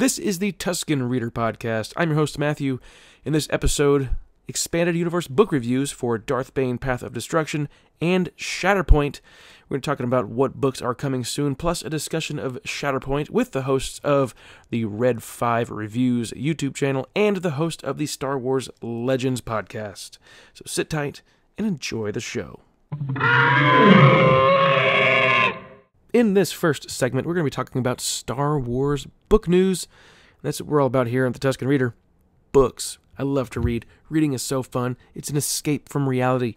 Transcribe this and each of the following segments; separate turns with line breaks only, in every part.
This is the Tusken Reader Podcast. I'm your host, Matthew. In this episode, expanded universe book reviews for Darth Bane Path of Destruction and Shatterpoint. We're talking about what books are coming soon, plus a discussion of Shatterpoint with the hosts of the Red 5 Reviews YouTube channel and the host of the Star Wars Legends podcast. So sit tight and enjoy the show. In this first segment, we're going to be talking about Star Wars book news. That's what we're all about here on the Tusken Reader. Books. I love to read. Reading is so fun. It's an escape from reality.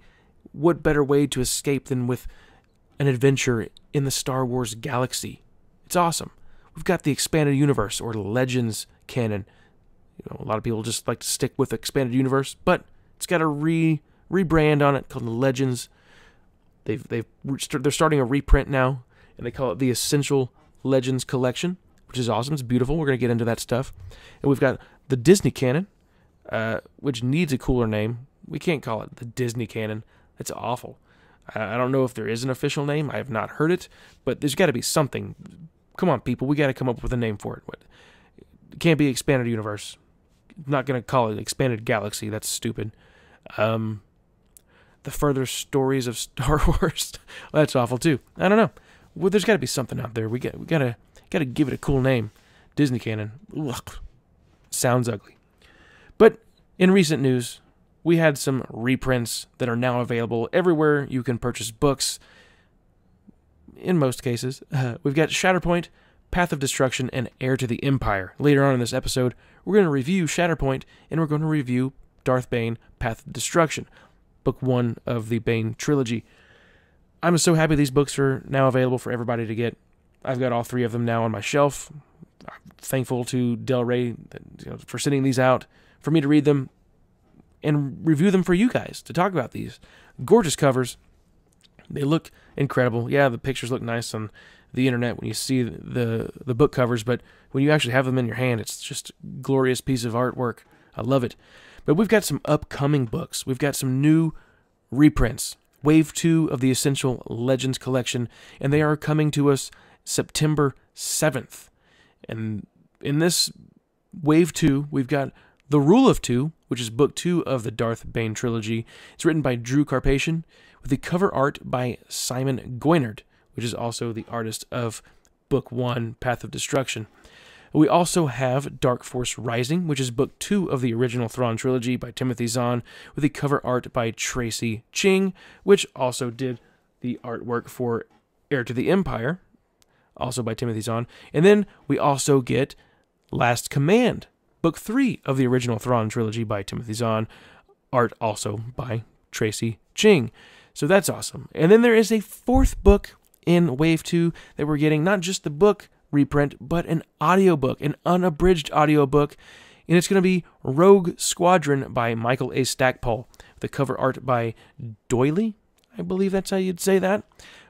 What better way to escape than with an adventure in the Star Wars galaxy? It's awesome. We've got the expanded universe or Legends canon. You know, a lot of people just like to stick with expanded universe, but it's got a re rebrand on it called the Legends. They've they've they're starting a reprint now and they call it the Essential Legends Collection, which is awesome. It's beautiful. We're going to get into that stuff. And we've got the Disney Canon, uh, which needs a cooler name. We can't call it the Disney Canon. That's awful. I don't know if there is an official name. I have not heard it, but there's got to be something. Come on, people. We got to come up with a name for it. It can't be Expanded Universe. I'm not going to call it Expanded Galaxy. That's stupid. Um, the further stories of Star Wars. that's awful too. I don't know well, there's got to be something out there. We got we gotta gotta give it a cool name. Disney canon. Ugh, sounds ugly. But in recent news, we had some reprints that are now available everywhere you can purchase books. In most cases, uh, we've got Shatterpoint, Path of Destruction, and Heir to the Empire. Later on in this episode, we're going to review Shatterpoint and we're going to review Darth Bane, Path of Destruction, book one of the Bane trilogy. I'm so happy these books are now available for everybody to get. I've got all three of them now on my shelf. I'm thankful to Del Rey you know, for sending these out for me to read them and review them for you guys to talk about these. Gorgeous covers. They look incredible. Yeah, the pictures look nice on the internet when you see the the book covers, but when you actually have them in your hand, it's just a glorious piece of artwork. I love it. But we've got some upcoming books. We've got some new reprints Wave 2 of the Essential Legends Collection, and they are coming to us September 7th. And in this Wave 2, we've got The Rule of Two, which is book 2 of the Darth Bane trilogy. It's written by Drew Karpyshyn, with the cover art by Simon Goinard, which is also the artist of book 1, Path of Destruction. We also have Dark Force Rising, which is book two of the original Thrawn trilogy by Timothy Zahn, with the cover art by Tracie Ching, which also did the artwork for Heir to the Empire, also by Timothy Zahn. And then we also get Last Command, book three of the original Thrawn trilogy by Timothy Zahn, art also by Tracie Ching. So that's awesome. And then there is a fourth book in Wave 2 that we're getting, not just the book, reprint, but an audiobook, an unabridged audiobook. And it's going to be Rogue Squadron by Michael A. Stackpole. The cover art by Doaly. I believe that's how you'd say that.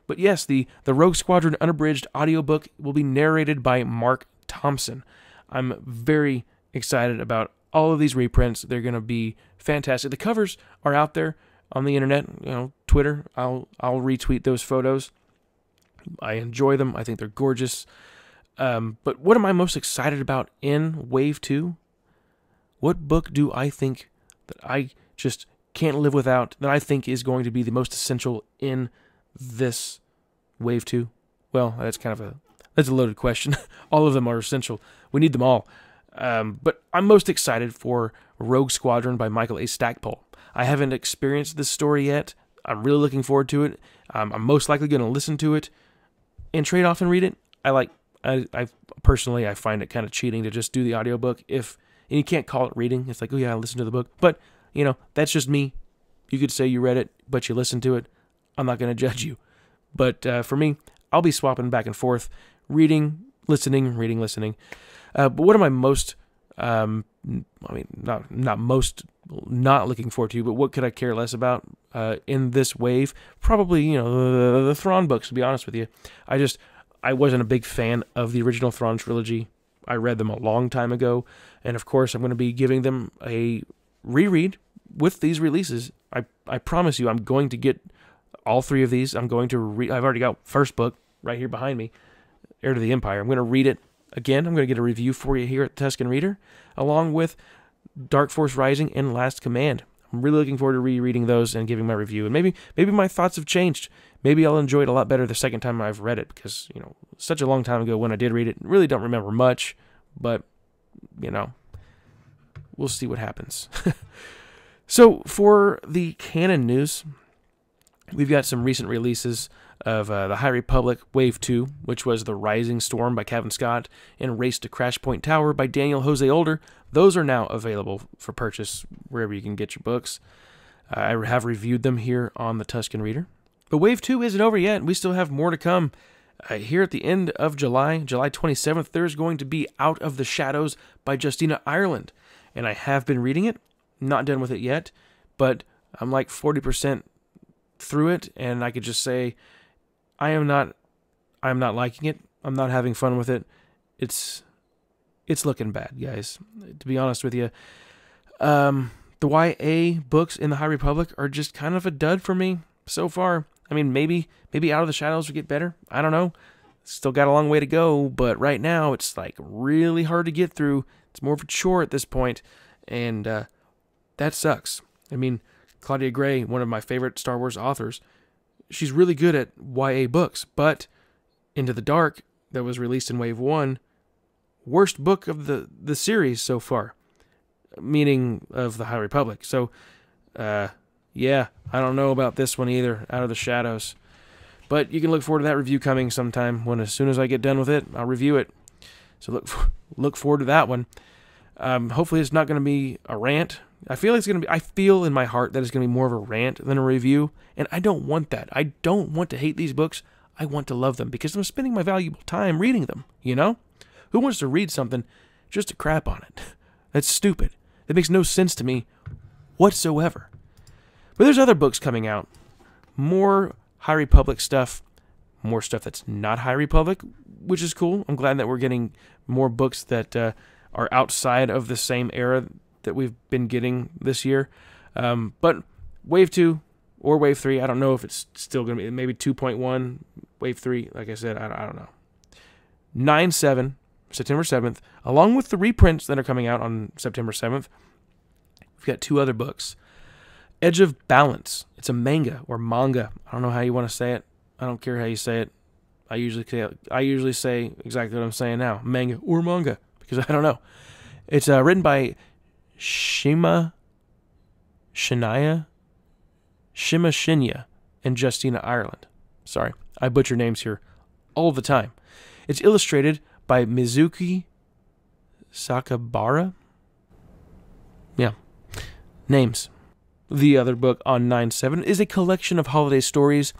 But yes, the, the Rogue Squadron unabridged audiobook will be narrated by Marc Thompson. I'm very excited about all of these reprints. They're going to be fantastic. The covers are out there on the internet, you know, Twitter. I'll I'll retweet those photos. I enjoy them. I think they're gorgeous. Um, but what am I most excited about in Wave 2? What book do I think that I just can't live without, that I think is going to be the most essential in this Wave 2? Well, that's kind of a that's a loaded question. all of them are essential. We need them all. Um, but I'm most excited for Rogue Squadron by Michael A. Stackpole. I haven't experienced this story yet. I'm really looking forward to it. Um, I'm most likely going to listen to it and trade off and read it. I like I, I personally I find it kind of cheating to just do the audiobook if and you can't call it reading. It's like, oh yeah, I listened to the book. But, you know, that's just me. You could say you read it, but you listened to it. I'm not going to judge you. But uh, for me, I'll be swapping back and forth, reading, listening, reading, listening. Uh, but what am I most, um, I mean, not not most not looking forward to, but what could I care less about uh, in this wave? Probably, you know, the, the Thrawn books. To be honest with you, I just I wasn't a big fan of the original Thrawn trilogy. I read them a long time ago, and of course, I'm going to be giving them a reread with these releases. I I promise you, I'm going to get all three of these. I'm going to read. I've already got first book right here behind me, Heir to the Empire. I'm going to read it Again, I'm going to get a review for you here at Tusken Reader, along with Dark Force Rising and Last Command. I'm really looking forward to rereading those and giving my review. And maybe maybe my thoughts have changed. Maybe I'll enjoy it a lot better the second time I've read it because you know such a long time ago when I did read it. Really don't remember much, but you know we'll see what happens. so for the canon news, we've got some recent releases of uh, the High Republic Wave 2, which was The Rising Storm by Cavan Scott and Race to Crash Point Tower by Daniel Jose Older. Those are now available for purchase wherever you can get your books. Uh, I have reviewed them here on the Tusken Reader. But Wave 2 isn't over yet. We still have more to come. Uh, here at the end of July, July 27th, there's going to be Out of the Shadows by Justina Ireland. And I have been reading it, not done with it yet, but I'm like 40% through it, and I could just say I am not I am not liking it. I'm not having fun with it. It's it's looking bad, guys. To be honest with you, um, the YA books in the High Republic are just kind of a dud for me so far. I mean, maybe maybe Out of the Shadows will get better. I don't know. Still got a long way to go, but right now it's like really hard to get through. It's more of a chore at this point, and uh, that sucks. I mean, Claudia Gray, one of my favorite Star Wars authors, she's really good at YA books, but Into the Dark, that was released in Wave 1, worst book of the, the series so far, meaning of the High Republic. So, uh, yeah, I don't know about this one either, Out of the Shadows. But you can look forward to that review coming sometime. When as soon as I get done with it, I'll review it. So look look forward to that one. Um, hopefully, it's not going to be a rant I feel like it's to be, I feel in my heart that it's to be more of a rant than a review. And I don't want that. I don't want to hate these books. I want to love them because I'm spending my valuable time reading them, you know? Who wants to read something just to crap on it? That's stupid. It makes no sense to me whatsoever. But there's other books coming out. More High Republic stuff, more stuff that's not High Republic, which is cool. I'm glad that we're getting more books that uh, are outside of the same era that we've been getting this year. Um, but Wave 2 or Wave 3, I don't know if it's still going to be maybe 2.1, Wave 3, like I said, I, I don't know. 9 7, September 7th, along with the reprints that are coming out on September 7th, we've got two other books. Edge of Balance. It's a manga or manga. I don't know how you want to say it. I don't care how you say it. I usually say, I usually say exactly what I'm saying now, manga or manga, because I don't know. It's uh, written by Shima Shania, Shima Shinya, and Justina Ireland. Sorry, I butcher names here all the time. It's illustrated by Mizuki Sakabara. Yeah, names. The other book on 9 7 is a collection of holiday stories,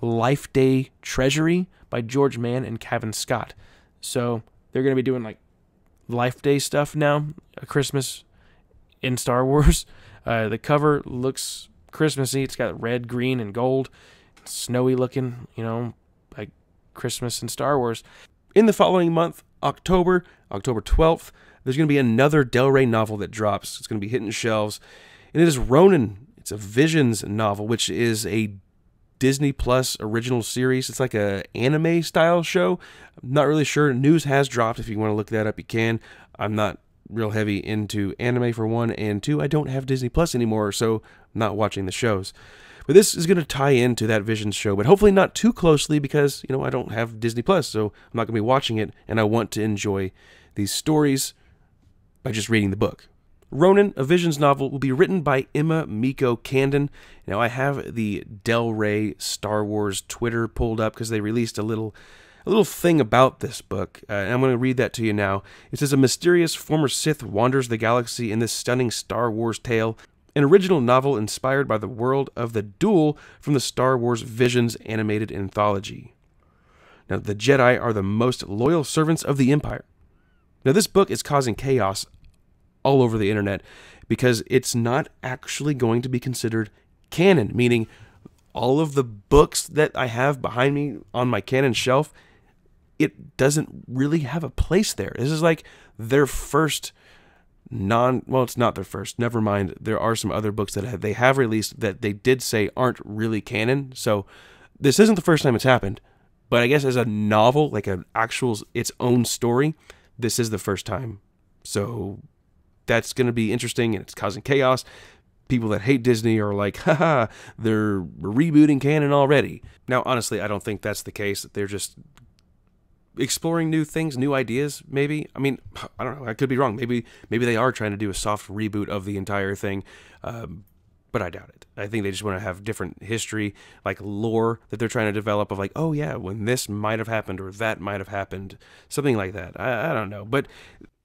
Life Day Treasury by George Mann and Cavan Scott. So they're going to be doing like Life Day stuff now, a Christmas in Star Wars. Uh, the cover looks Christmassy. It's got red, green, and gold, snowy looking, you know, like Christmas in Star Wars. In the following month, October, October 12th, there's going to be another Del Rey novel that drops. It's going to be hitting shelves. And it is Ronin. It's a Visions novel, which is a Disney Plus original series. It's like a anime style show. I'm not really sure. News has dropped. If you want to look that up, you can. I'm not real heavy into anime for one, and two, I don't have Disney Plus anymore, so I'm not watching the shows. But this is going to tie into that Visions show, but hopefully not too closely because, you know, I don't have Disney Plus, so I'm not going to be watching it, and I want to enjoy these stories by just reading the book. Ronin, a Visions novel, will be written by Emma Mieko Candon. Now, I have the Del Rey Star Wars Twitter pulled up because they released a little a little thing about this book, uh, and I'm going to read that to you now. It says A mysterious former Sith wanders the galaxy in this stunning Star Wars tale, an original novel inspired by the world of the duel from the Star Wars Visions animated anthology. Now, the Jedi are the most loyal servants of the Empire. Now, this book is causing chaos all over the internet because it's not actually going to be considered canon, meaning all of the books that I have behind me on my canon shelf it doesn't really have a place there. This is like their first non well it's not their first never mind there are some other books that they have released that they did say aren't really canon so this isn't the first time it's happened But I guess as a novel, like an actual its own story, this is the first time. So that's going to be interesting and it's causing chaos. People that hate Disney are like, haha, they're rebooting canon already. Now, honestly, I don't think that's the case. They're just exploring new things, new ideas, maybe. I mean, I don't know. I could be wrong. Maybe maybe they are trying to do a soft reboot of the entire thing. Um, but I doubt it. I think they just want to have different history, like lore that they're trying to develop of like, oh yeah, when this might have happened or that might have happened, something like that. I, I don't know. But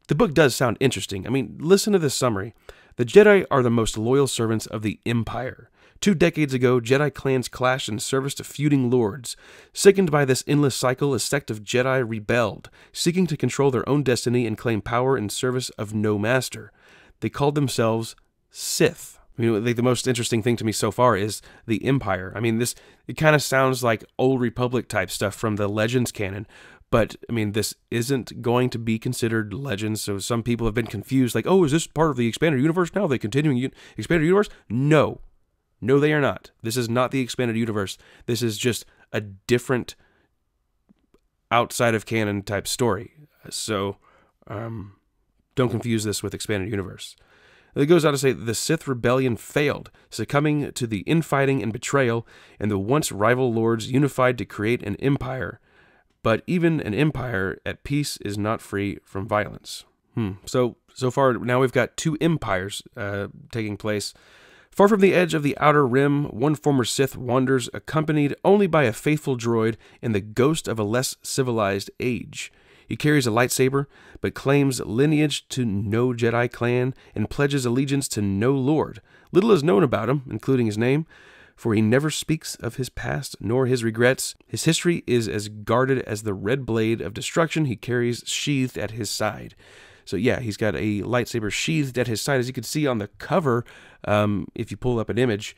the book does sound interesting. I mean, listen to this summary. The Jedi are the most loyal servants of the Empire. Two decades ago, Jedi clans clashed in service to feuding lords. Sickened by this endless cycle, a sect of Jedi rebelled, seeking to control their own destiny and claim power in service of no master. They called themselves Sith. I mean, the, the most interesting thing to me so far is the Empire. I mean, this it kind of sounds like old Republic type stuff from the Legends canon, but I mean, this isn't going to be considered Legends. So some people have been confused, like, oh, is this part of the expanded universe now? They continuing un- expanded universe? No, no, they are not. This is not the expanded universe. This is just a different outside of canon type story. So um, don't confuse this with expanded universe. It goes on to say the Sith rebellion failed, succumbing to the infighting and betrayal, and the once rival lords unified to create an empire. But even an empire at peace is not free from violence. Hmm. So so far now we've got two empires uh, taking place. Far from the edge of the outer rim, one former Sith wanders, accompanied only by a faithful droid and the ghost of a less civilized age. He carries a lightsaber, but claims lineage to no Jedi clan and pledges allegiance to no lord. Little is known about him, including his name, for he never speaks of his past nor his regrets. His history is as guarded as the red blade of destruction he carries sheathed at his side. So yeah, he's got a lightsaber sheathed at his side, as you can see on the cover. Um, if you pull up an image,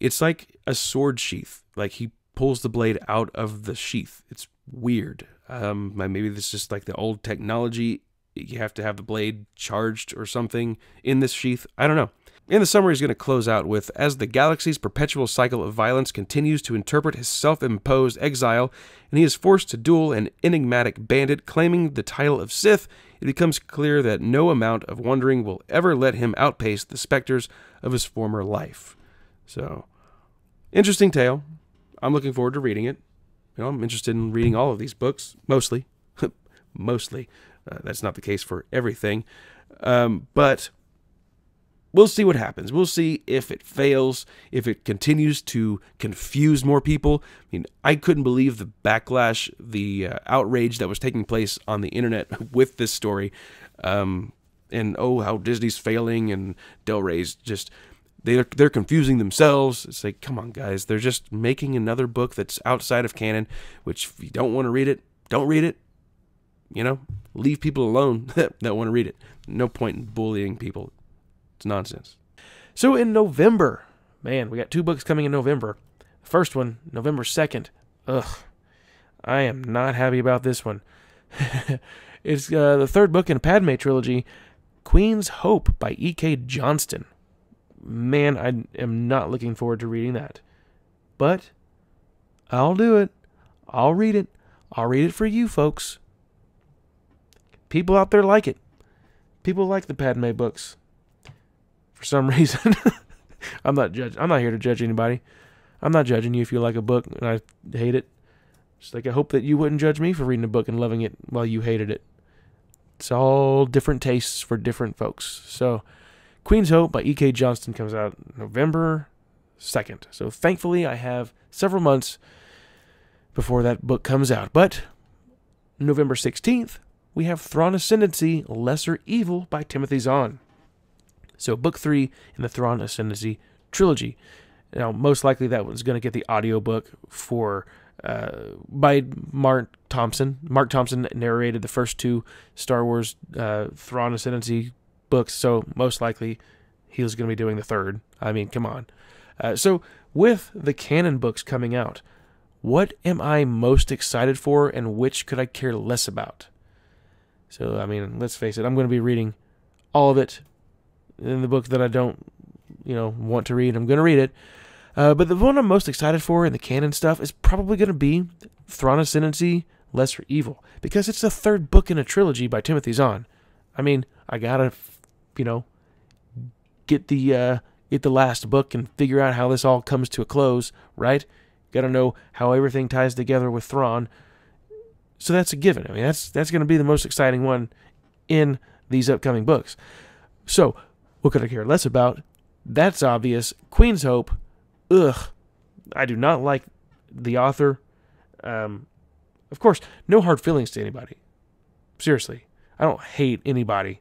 it's like a sword sheath. Like he pulls the blade out of the sheath. It's weird. Um, maybe this is just like the old technology. You have to have the blade charged or something in this sheath. I don't know. In the summary, he's going to close out with As the galaxy's perpetual cycle of violence continues to interpret his self imposed exile, and he is forced to duel an enigmatic bandit claiming the title of Sith, it becomes clear that no amount of wondering will ever let him outpace the specters of his former life. So, interesting tale. I'm looking forward to reading it. You know, I'm interested in reading all of these books, mostly. mostly. Uh, that's not the case for everything. Um, but we'll see what happens. We'll see if it fails, if it continues to confuse more people. I mean, I couldn't believe the backlash, the uh, outrage that was taking place on the internet with this story. Um, and oh, how Disney's failing and Del Rey's just they're they're confusing themselves. It's like, come on, guys, they're just making another book that's outside of canon. Which, if you don't want to read it, don't read it. You know, leave people alone that want to read it. No point in bullying people. It's nonsense. So in November, man, we got two books coming in November. First one, November 2nd. Ugh. I am not happy about this one. it's uh, the third book in a Padme trilogy, Queen's Hope by E.K. Johnston. Man, I am not looking forward to reading that. But I'll do it. I'll read it. I'll read it for you folks. People out there like it. People like the Padme books for some reason. I'm not judge. I'm not here to judge anybody. I'm not judging you if you like a book and I hate it. Just like I hope that you wouldn't judge me for reading a book and loving it while you hated it. It's all different tastes for different folks. So, Queen's Hope by E.K. Johnston comes out November 2nd. So, thankfully, I have several months before that book comes out. But November 16th, we have Thrawn Ascendancy Lesser Evil by Timothy Zahn. So book three in the Thrawn Ascendancy trilogy. Now, most likely that one's going to get the audiobook for uh, by Marc Thompson. Marc Thompson narrated the first two Star Wars uh, Thrawn Ascendancy books, so most likely he was going to be doing the third. I mean, come on. Uh, so with the canon books coming out, what am I most excited for, and which could I care less about? So, I mean, let's face it, I'm going to be reading all of it in the book that I don't, you know, want to read. I'm going to read it. Uh, but the one I'm most excited for in the canon stuff is probably going to be Thrawn Ascendancy, Lesser Evil, because it's the third book in a trilogy by Timothy Zahn. I mean, I gotta, you know, get the uh, get the last book and figure out how this all comes to a close, right? Gotta know how everything ties together with Thrawn. So that's a given. I mean, that's that's going to be the most exciting one in these upcoming books. So, what could I care less about? That's obvious. Queen's Hope. Ugh. I do not like the author. Um, of course, no hard feelings to anybody. Seriously. I don't hate anybody.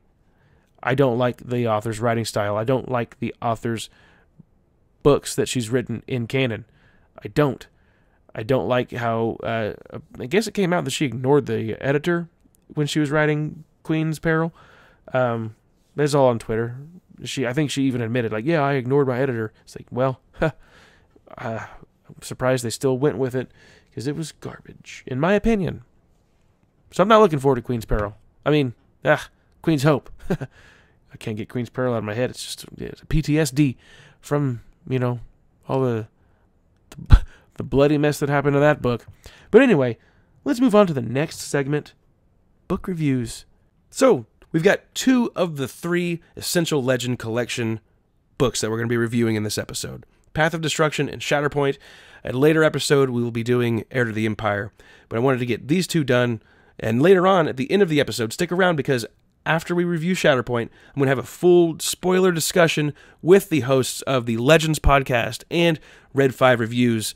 I don't like the author's writing style. I don't like the author's books that she's written in canon. I don't. I don't like how. Uh, I guess it came out that she ignored the editor when she was writing Queen's Peril. Um, that's all on Twitter. She, I think she even admitted, like, yeah, I ignored my editor. It's like, well, uh, I'm surprised they still went with it because it was garbage, in my opinion. So I'm not looking forward to Queen's Peril. I mean, ah, Queen's Hope. I can't get Queen's Peril out of my head. It's just it's PTSD from you know all the, the the bloody mess that happened to that book. But anyway, let's move on to the next segment, book reviews. So we've got two of the three Essential Legend Collection books that we're going to be reviewing in this episode. Path of Destruction and Shatterpoint. At a later episode, we will be doing Heir to the Empire. But I wanted to get these two done and later on, at the end of the episode, stick around because after we review Shatterpoint, I'm going to have a full spoiler discussion with the hosts of the Legends podcast and Red 5 reviews.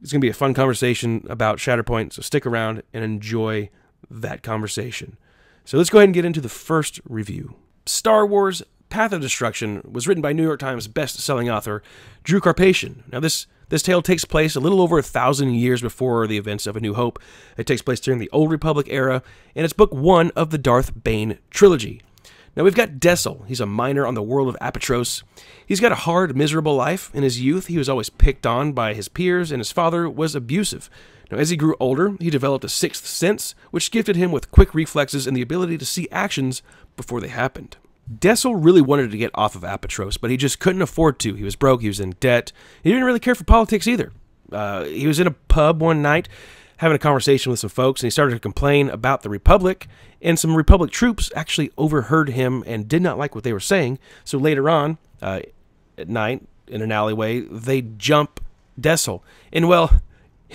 It's going to be a fun conversation about Shatterpoint, so stick around and enjoy that conversation. So let's go ahead and get into the first review. Star Wars Path of Destruction was written by New York Times best-selling author Drew Karpyshyn. Now this this tale takes place a little over a thousand years before the events of A New Hope. It takes place during the Old Republic era, and it's book one of the Darth Bane trilogy. Now we've got Dessel. He's a miner on the world of Apatros. He's got a hard, miserable life. In his youth, he was always picked on by his peers, and his father was abusive. Now, as he grew older, he developed a sixth sense, which gifted him with quick reflexes and the ability to see actions before they happened. Dessel really wanted to get off of Apatros, but he just couldn't afford to. He was broke, he was in debt. He didn't really care for politics either. Uh, he was in a pub one night having a conversation with some folks, and he started to complain about the Republic. And some Republic troops actually overheard him and did not like what they were saying. So later on, uh, at night, in an alleyway, they jump Dessel. And well,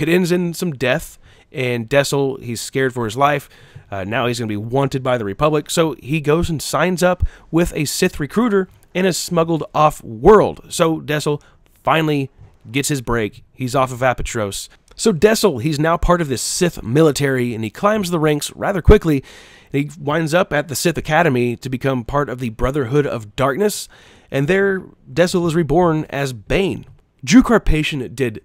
it ends in some death. And Dessel, he's scared for his life. Uh, now he's going to be wanted by the Republic, so he goes and signs up with a Sith recruiter and is smuggled off world. So Dessel finally gets his break. He's off of Apatros. So Dessel, he's now part of this Sith military, and he climbs the ranks rather quickly. And he winds up at the Sith Academy to become part of the Brotherhood of Darkness, and there Dessel is reborn as Bane. Drew Karpyshyn did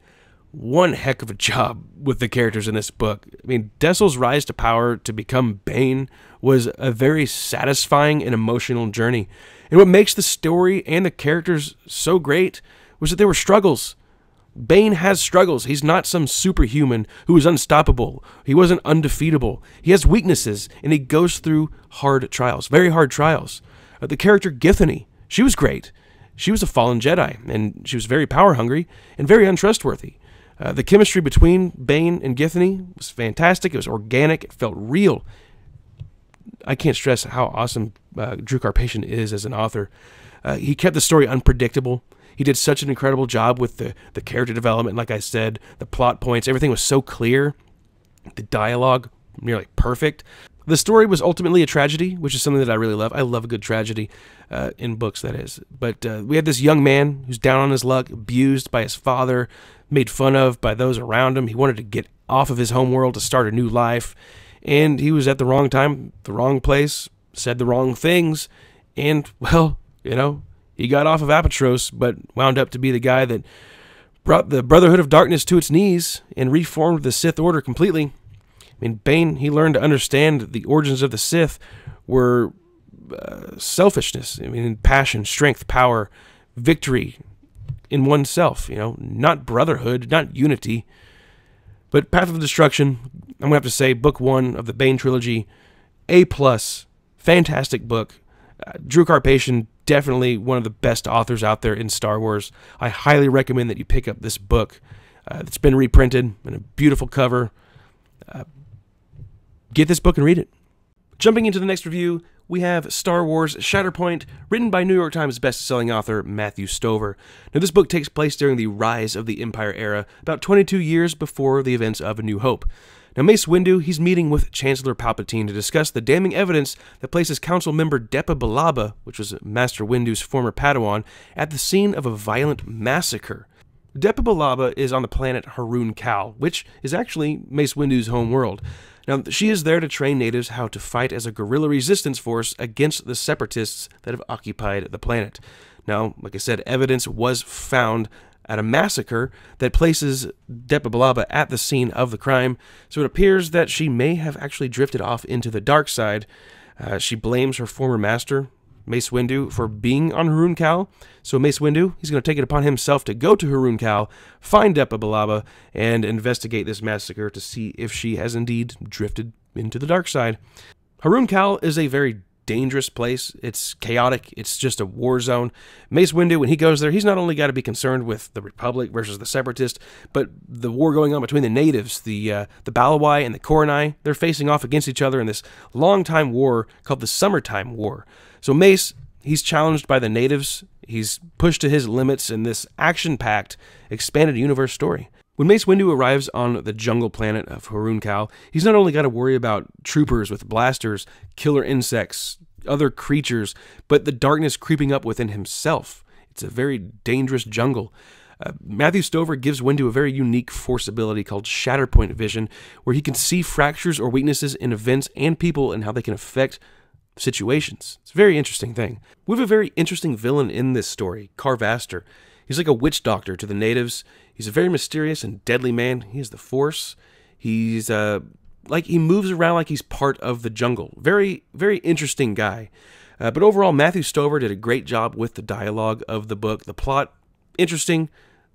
one heck of a job with the characters in this book. I mean, Dessel's rise to power to become Bane was a very satisfying and emotional journey. And what makes the story and the characters so great was that there were struggles. Bane has struggles. He's not some superhuman who is unstoppable. He wasn't undefeatable. He has weaknesses, and he goes through hard trials, very hard trials. Uh, the character Githany, she was great. She was a fallen Jedi, and she was very power hungry and very untrustworthy. Uh, the chemistry between Bane and Githany was fantastic. It was organic. It felt real. I can't stress how awesome uh, Drew Karpyshyn is as an author. Uh, he kept the story unpredictable. He did such an incredible job with the, the character development. Like I said, the plot points, everything was so clear. The dialogue, nearly perfect. The story was ultimately a tragedy, which is something that I really love. I love a good tragedy uh, in books, that is. But uh, we had this young man who's down on his luck, abused by his father, made fun of by those around him. He wanted to get off of his home world to start a new life. And he was at the wrong time, the wrong place, said the wrong things. And, well, you know, he got off of Apatros, but wound up to be the guy that brought the Brotherhood of Darkness to its knees and reformed the Sith Order completely. I mean, Bane, he learned to understand the origins of the Sith were uh, selfishness. I mean, passion, strength, power, victory, in oneself, you know, not brotherhood, not unity. But Path of Destruction, I'm gonna have to say, book one of the Bane trilogy, A plus, fantastic book. Uh, Drew Karpyshyn, definitely one of the best authors out there in Star Wars. I highly recommend that you pick up this book. Uh, it's been reprinted in a beautiful cover. Uh, get this book and read it. Jumping into the next review, we have Star Wars Shatterpoint, written by New York Times best-selling author Matthew Stover. Now, this book takes place during the rise of the Empire era, about 22 years before the events of A New Hope. Now, Mace Windu, he's meeting with Chancellor Palpatine to discuss the damning evidence that places Council member Depa Billaba, which was Master Windu's former Padawan, at the scene of a violent massacre. Depa Billaba is on the planet Haruun Kal, which is actually Mace Windu's home world. Now, she is there to train natives how to fight as a guerrilla resistance force against the separatists that have occupied the planet. Now, like I said, evidence was found at a massacre that places Depa Billaba at the scene of the crime, so it appears that she may have actually drifted off into the dark side. Uh, she blames her former master, Mace Windu, for being on Haruun Kal. So Mace Windu, he's going to take it upon himself to go to Haruun Kal, find Depa Billaba, and investigate this massacre to see if she has indeed drifted into the dark side. Haruun Kal is a very dangerous place. It's chaotic. It's just a war zone. Mace Windu, when he goes there, he's not only got to be concerned with the Republic versus the Separatists, but the war going on between the natives, the uh, the Balawai and the Korunnai. They're facing off against each other in this long-time war called the Summertime War. So Mace, he's challenged by the natives. He's pushed to his limits in this action-packed, expanded universe story. When Mace Windu arrives on the jungle planet of Haruun Kal, he's not only got to worry about troopers with blasters, killer insects, other creatures, but the darkness creeping up within himself. It's a very dangerous jungle. Uh, Matthew Stover gives Windu a very unique force ability called Shatterpoint Vision, where he can see fractures or weaknesses in events and people and how they can affect situations. It's a very interesting thing. We have a very interesting villain in this story, Kar Vastor. He's like a witch doctor to the natives. He's a very mysterious and deadly man. He is the Force. He's uh, like he moves around like he's part of the jungle. Very, very interesting guy. Uh, but overall, Matthew Stover did a great job with the dialogue of the book. The plot, interesting.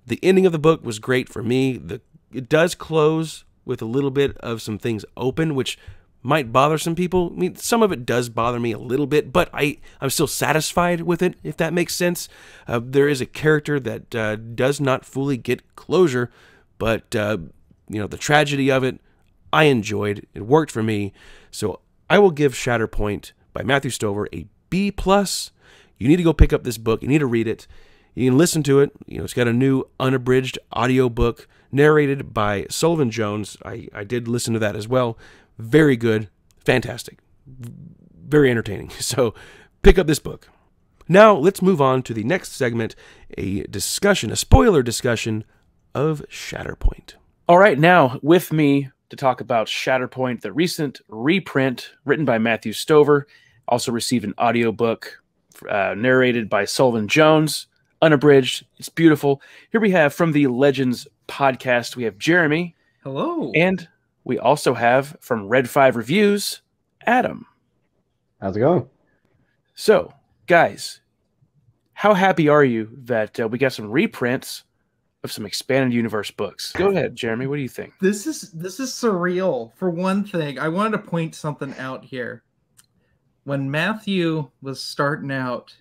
The ending of the book was great for me. The it does close with a little bit of some things open, which might bother some people. I mean, some of it does bother me a little bit, but I, I'm still satisfied with it, if that makes sense. Uh, there is a character that uh, does not fully get closure, but, uh, you know, the tragedy of it, I enjoyed. It worked for me. So I will give Shatterpoint by Matthew Stover a B+. plus. You need to go pick up this book. You need to read it. You can listen to it. You know, it's got a new unabridged audio book narrated by Sullivan Jones. I, I did listen to that as well. Very good, fantastic, very entertaining. So pick up this book. Now let's move on to the next segment a discussion, a spoiler discussion of Shatterpoint.
All right, now with me to talk about Shatterpoint, the recent reprint written by Matthew Stover, also received an audiobook uh, narrated by Sullivan Jones, unabridged. It's beautiful. Here we have from the Legends podcast, we have Jeremy.
Hello.
And we also have from Red 5 Reviews, Adam.
How's it going?
So, guys, how happy are you that uh, we got some reprints of some expanded universe books? Go ahead, Jeremy. What do you think?
This is this is surreal. For one thing, I wanted to point something out here. When Matthew was starting out,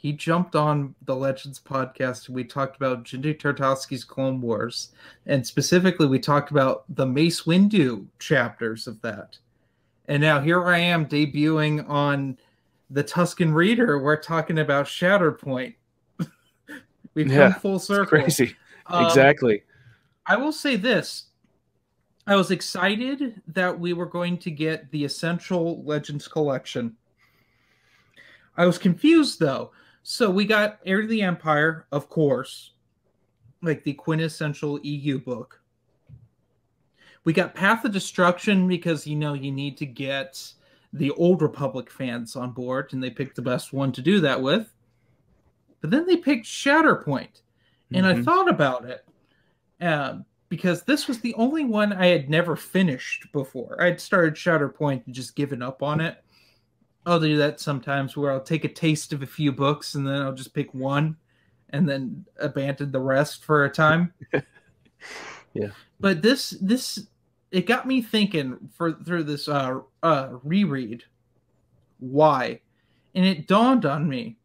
he jumped on the Legends podcast. We talked about Genndy Tartakovsky's Clone Wars, and specifically, we talked about the Mace Windu chapters of that. And now here I am debuting on the Tusken Reader. We're talking about Shatterpoint. We've yeah, come full circle.
crazy. Um, exactly.
I will say this. I was excited that we were going to get the Essential Legends collection. I was confused though so we got Heir to the Empire, of course, like the quintessential EU book. We got Path of Destruction because you know you need to get the old Republic fans on board, and they picked the best one to do that with. But then they picked Shatterpoint, and mm-hmm. I thought about it uh, because this was the only one I had never finished before. I'd started Shatterpoint and just given up on it. I'll do that sometimes where I'll take a taste of a few books and then I'll just pick one and then abandon the rest for a time.
yeah.
But this this it got me thinking for through this uh uh reread why. and it dawned on me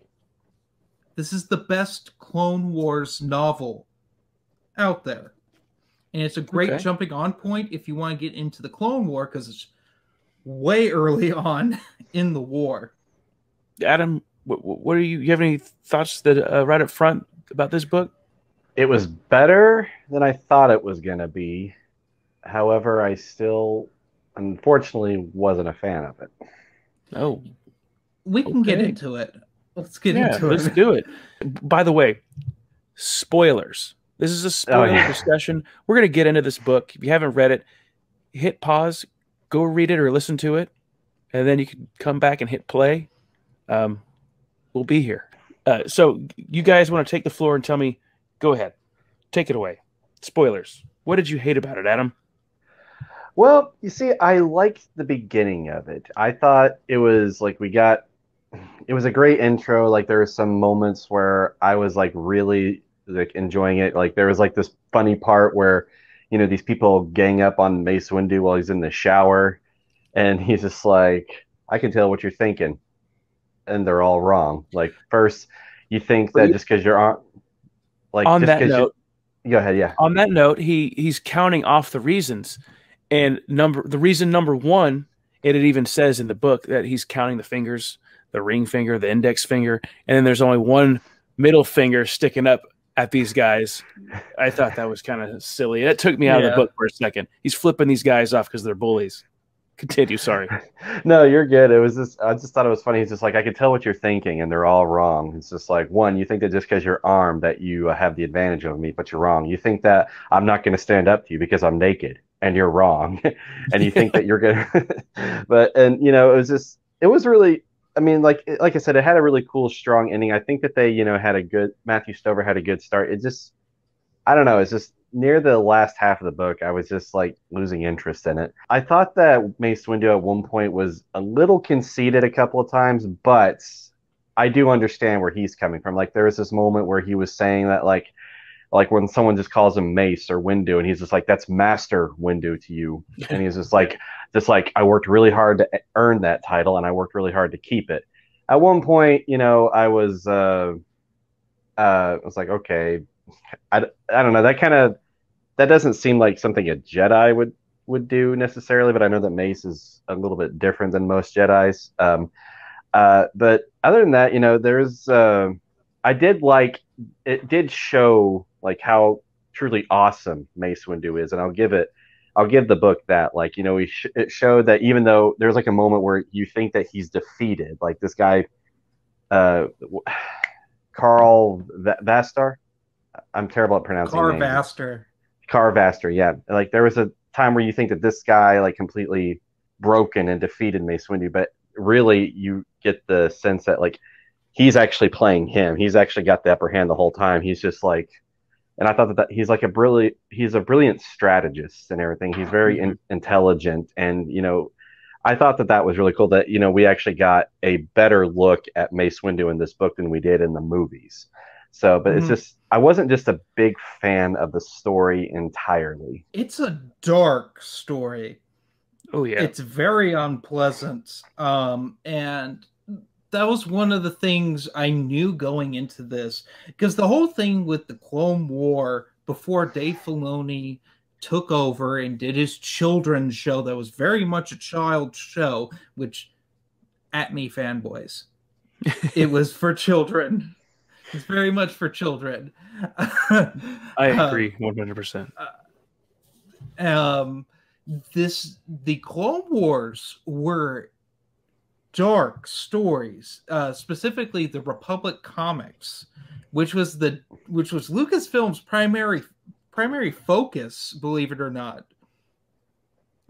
this is the best Clone Wars novel out there. And it's a great
Okay.
jumping on point if you want to get into the Clone War because it's way early on in the war.
Adam, what, what are you? You have any thoughts that uh, right up front about this book?
It was better than I thought it was going to be. However, I still, unfortunately, wasn't a fan of it.
Oh,
We can get into it. Let's get
yeah,
into
let's
it.
do it. By the way, spoilers. This is a spoiler
yeah.
discussion. We're gonna get into this book. If you haven't read it, hit pause, go read it or listen to it, and then you can come back and hit play. Um, we'll be here. Uh, so you guys want to take the floor and tell me? Go ahead, take it away. Spoilers. What did you hate about it, Adam?
Well, you see, I liked the beginning of it. I thought it was like we got it was a great intro. Like there were some moments where I was like really like enjoying it. Like there was like this funny part where, you know, these people gang up on Mace Windu while he's in the shower and he's just like, I can tell what you're thinking. And they're all wrong. Like first you think that just because you're on like
on
just
that
'cause you-
note,
go ahead, yeah.
on that note, he he's counting off the reasons, and number the reason number one, and it even says in the book that he's counting the fingers, the ring finger, the index finger, and then there's only one middle finger sticking up at these guys. I thought that was kind of silly. It took me out of the book for a second. He's flipping these guys off because they're bullies. Continue. Sorry.
No, you're good. It was just I just thought it was funny. He's just like I could tell what you're thinking, and they're all wrong. It's just like one, you think that just because you're armed that you uh, have the advantage over me, but you're wrong. You think that I'm not going to stand up to you because I'm naked, and you're wrong. and you think that you're gonna, but and you know it was just it was really. I mean, like like I said, it had a really cool, strong ending. I think that they you know had a good Matthew Stover had a good start. It just I don't know. It's just near the last half of the book, I was just like losing interest in it. I thought that Mace Windu at one point was a little conceited a couple of times, but I do understand where he's coming from. Like there was this moment where he was saying that like like when someone just calls him Mace or Windu, and he's just like, "That's Master Windu to you," and he's just like, just like I worked really hard to earn that title, and I worked really hard to keep it. At one point, you know, I was uh, uh, I was like, okay, I, I don't know. That kind of that doesn't seem like something a Jedi would would do necessarily, but I know that Mace is a little bit different than most Jedi's. Um, uh, but other than that, you know, there's uh, I did like it did show like how truly awesome Mace Windu is, and I'll give it. I'll give the book that, like, you know, we sh- it showed that even though there's like a moment where you think that he's defeated, like this guy, uh, Carl v- Vastar. I'm terrible at pronouncing names.
Kar Vastor.
Carvaster, yeah. Like there was a time where you think that this guy like completely broken and defeated Mace Windu, but really you get the sense that like he's actually playing him. He's actually got the upper hand the whole time. He's just like, and I thought that, that he's like a brilliant, he's a brilliant strategist and everything. He's very in, intelligent, and you know, I thought that that was really cool. That you know we actually got a better look at Mace Windu in this book than we did in the movies. So, but it's
Mhm.
just I wasn't just a big fan of the story entirely.
It's a dark story.
Oh yeah.
It's very unpleasant. Um, and that was one of the things I knew going into this because the whole thing with the Clone War before Dave Filoni took over and did his children's show that was very much a child show, which at me fanboys. it was for children. It's very much for children.
I
Uh,
agree one hundred percent.
um this the clone wars were dark stories uh specifically the republic comics which was the which was lucasfilm's primary primary focus believe it or not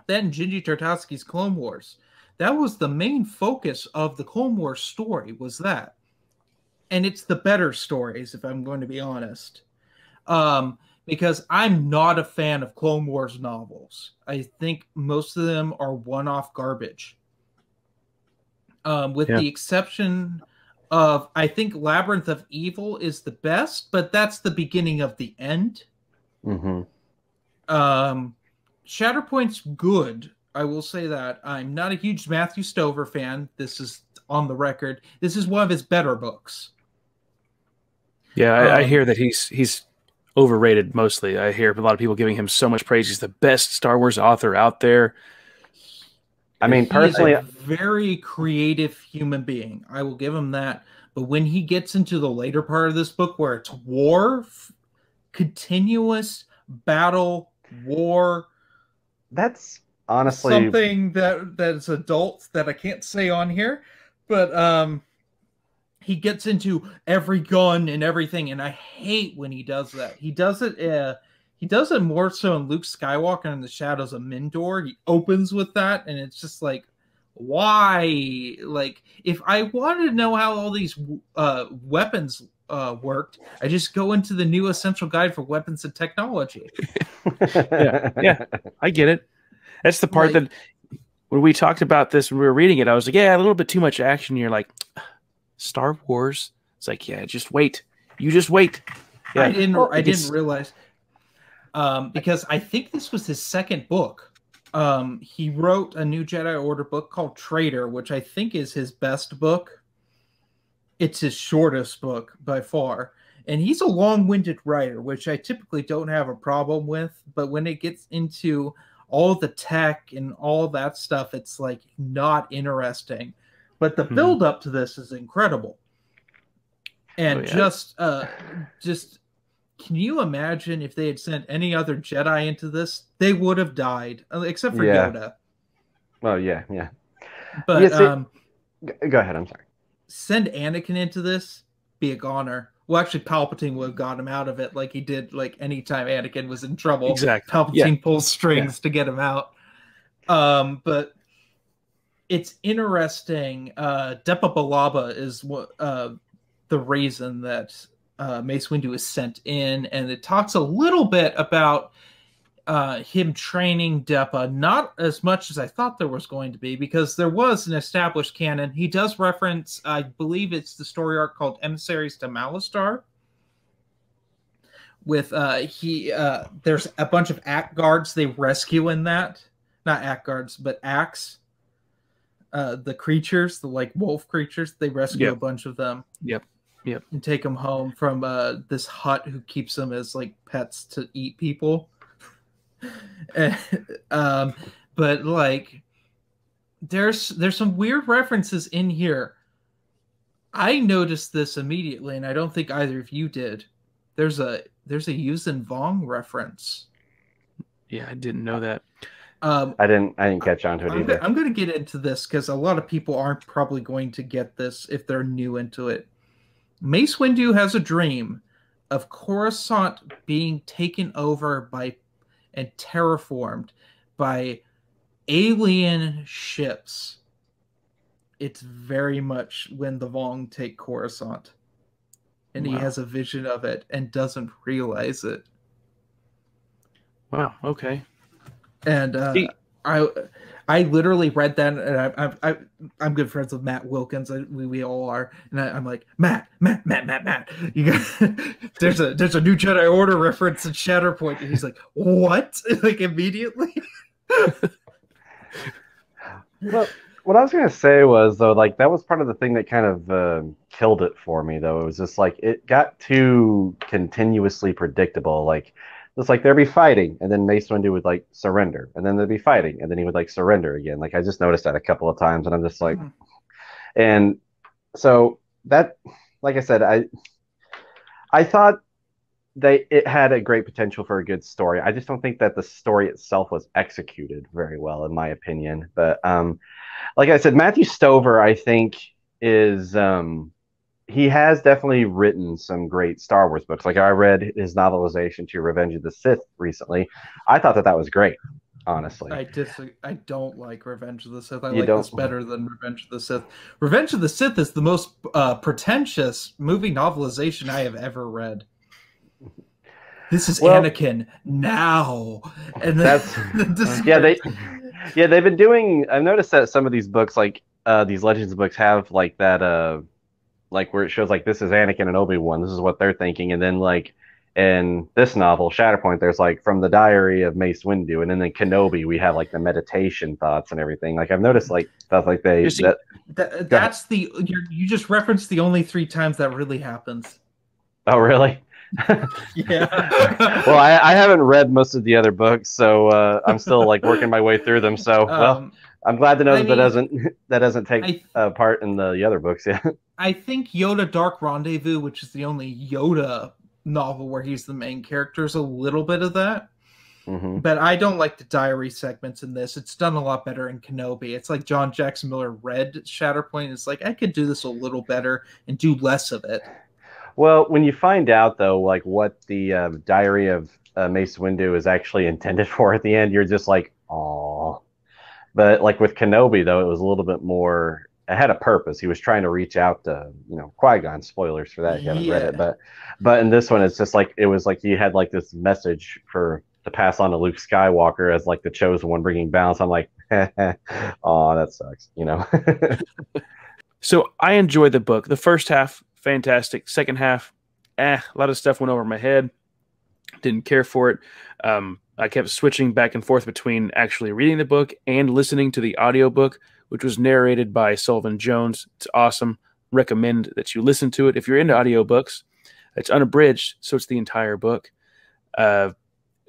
then Genndy Tartakovsky's Clone Wars. That was the main focus of the Clone Wars story was that. And it's the better stories if I'm going to be honest. Um because I'm not a fan of Clone Wars novels. I think most of them are one-off garbage. Um, with
Yeah.
the exception of I think Labyrinth of Evil is the best, but that's the beginning of the end.
hmm
Um, Shatterpoint's good. I will say that. I'm not a huge Matthew Stover fan. This is on the record. This is one of his better books.
Yeah, I, I
Um,
hear that he's he's overrated mostly. I hear a lot of people giving him so much praise. He's the best Star Wars author out there.
I mean,
is
personally,
a very creative human being. I will give him that. But when he gets into the later part of this book, where it's war, f- continuous battle, war,
that's honestly
something that that's adults that I can't say on here, but um, he gets into every gun and everything, and I hate when he does that. He does it. Uh, he does it more so in Luke Skywalker and the Shadows of Mindor. He opens with that, and it's just like, why? Like, if I wanted to know how all these uh, weapons uh, worked, I just go into the new Essential Guide for Weapons and Technology.
Yeah, yeah. I get it. That's the part
Like-
that when we talked about this when we were reading it, I was like, yeah, a little bit too much action. You're like, Star Wars. It's like, yeah, just wait. You just wait. Yeah.
I didn't. I didn't realize um, because I think this was his second book. Um, he wrote a new Jedi Order book called Traitor, which I think is his best book. It's his shortest book by far, and he's a long-winded writer, which I typically don't have a problem with. But when it gets into all the tech and all that stuff, it's like not interesting. But the
Hmm.
build up to this is incredible. And
Oh, yeah.
just uh just can you imagine if they had sent any other Jedi into this? They would have died, uh, except for
Yeah.
Yoda.
well, yeah, yeah.
But
Yeah, see-
um,
Go ahead. I'm sorry.
send Anakin into this, be a goner. Well, actually, Palpatine would have got him out of it, like he did, like anytime Anakin was in trouble.
Exactly.
Palpatine pulls strings to get him out. Um, but it's interesting. Uh, Depa Billaba is what uh, the reason that uh, Mace Windu is sent in, and it talks a little bit about uh, him training Depa. Not as much as I thought there was going to be, because there was an established canon. He does reference, I believe it's the story arc called Emissaries to Malastare with uh he uh there's a bunch of act guards they rescue in that not act guards but acts uh the creatures the like wolf creatures they rescue
Yep.
a bunch of them
Yep. Yep.
and take them home from uh this Hutt who keeps them as like pets to eat people um but like there's there's some weird references in here i noticed this immediately and i don't think either of you did there's a there's a Yuuzhan Vong reference.
Yeah, I didn't know that.
Um,
I didn't. I didn't catch on to it
I'm,
either.
go- I'm going to get into this because a lot of people aren't probably going to get this if they're new into it. Mace Windu has a dream of Coruscant being taken over by and terraformed by alien ships. It's very much when the Vong take Coruscant. And he has a vision of it and doesn't realize it.
Wow. Okay.
and uh,
See-
I I literally read that, and I, I, I I'm good friends with Matt Wilkins. I, we we all are, and I, I'm like Matt, Matt, Matt, Matt, Matt. You got there's a there's a new Jedi Order reference in Shatterpoint, and he's like, what? like immediately.
Well, what I was gonna say was though, like that was part of the thing that kind of uh, killed it for me. Though it was just like it got too continuously predictable. Like it's like there'd be fighting, and then Mace Windu would like surrender, and then there'd be fighting, and then he would like surrender again. Like I just noticed that a couple of times, and I'm just like,
Mhm.
and so that, like I said, I I thought they it had a great potential for a good story. I just don't think that the story itself was executed very well, in my opinion. But um, like I said, Matthew Stover, I think, is um, he has definitely written some great Star Wars books. Like I read his novelization to Revenge of the Sith recently. I thought that that was great, honestly.
I dis I don't like Revenge of the Sith. I
You
like this
don't?
better than Revenge of the Sith. Revenge of the Sith is the most uh, pretentious movie novelization I have ever read. This is
Well-
Anakin now, and then
That's-
the
yeah, they yeah they've been doing. I've noticed that some of these books, like uh, these Legends books, have like that uh, like where it shows like this is Anakin and Obi Wan. This is what they're thinking, and then like in this novel, Shatterpoint, there's like from the diary of Mace Windu, and then in Kenobi, we have like the meditation thoughts and everything. Like I've noticed like stuff like they
see-
that,
That, that's the you you just referenced the only three times that really happens.
oh really?
Yeah.
well, I, I haven't read most of the other books, so uh, I'm still like working my way through them. So well,
Um,
I'm glad to know
I
that that doesn't that doesn't take
I
uh, part in the, the other books. Yeah.
I think Yoda Dark Rendezvous, which is the only Yoda novel where he's the main character, is a little bit of that.
hmm
But I don't like the diary segments in this. It's done a lot better in Kenobi. It's like John Jackson Miller read Shatterpoint. It's like I could do this a little better and do less of it.
Well, when you find out though, like what the uh, diary of uh, Mace Windu is actually intended for at the end, you're just like, oh. But like with Kenobi though, it was a little bit more. It had a purpose. He was trying to reach out to you know Qui Gon. Spoilers for that. If you haven't read it,
Yeah.
but but in this one, it's just like it was like he had like this message for to pass on to Luke Skywalker as like the chosen one, bringing balance. I'm like, oh, that sucks. You know.
So I enjoyed the book. The first half, fantastic. Second half, eh, a lot of stuff went over my head. Didn't care for it. Um, I kept switching back and forth between actually reading the book and listening to the audiobook, which was narrated by Sullivan Jones. It's awesome. Recommend that you listen to it if you're into audiobooks. It's unabridged, so it's the entire book. Uh,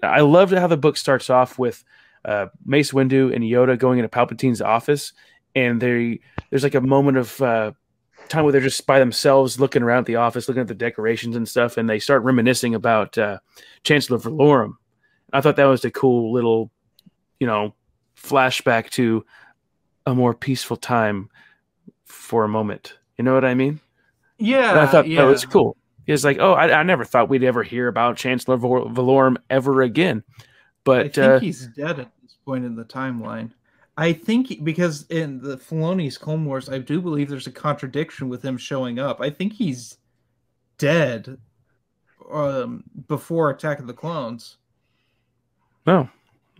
I loved how the book starts off with uh, Mace Windu and Yoda going into Palpatine's office, and they there's like a moment of uh, time where they're just by themselves looking around the office, looking at the decorations and stuff, and they start reminiscing about uh, Chancellor Valorum. I thought that was a cool little, you know, flashback to a more peaceful time for a moment. You know what I mean?
Yeah,
And I thought
yeah.
that was cool. It's like, oh, I, I never thought we'd ever hear about Chancellor Val- Valorum ever again.
I
But
think
uh,
he's dead at this point in the timeline. I think because in the Filoni's Clone Wars, I do believe there's a contradiction with him showing up. I think he's dead um, before Attack of the Clones,
no,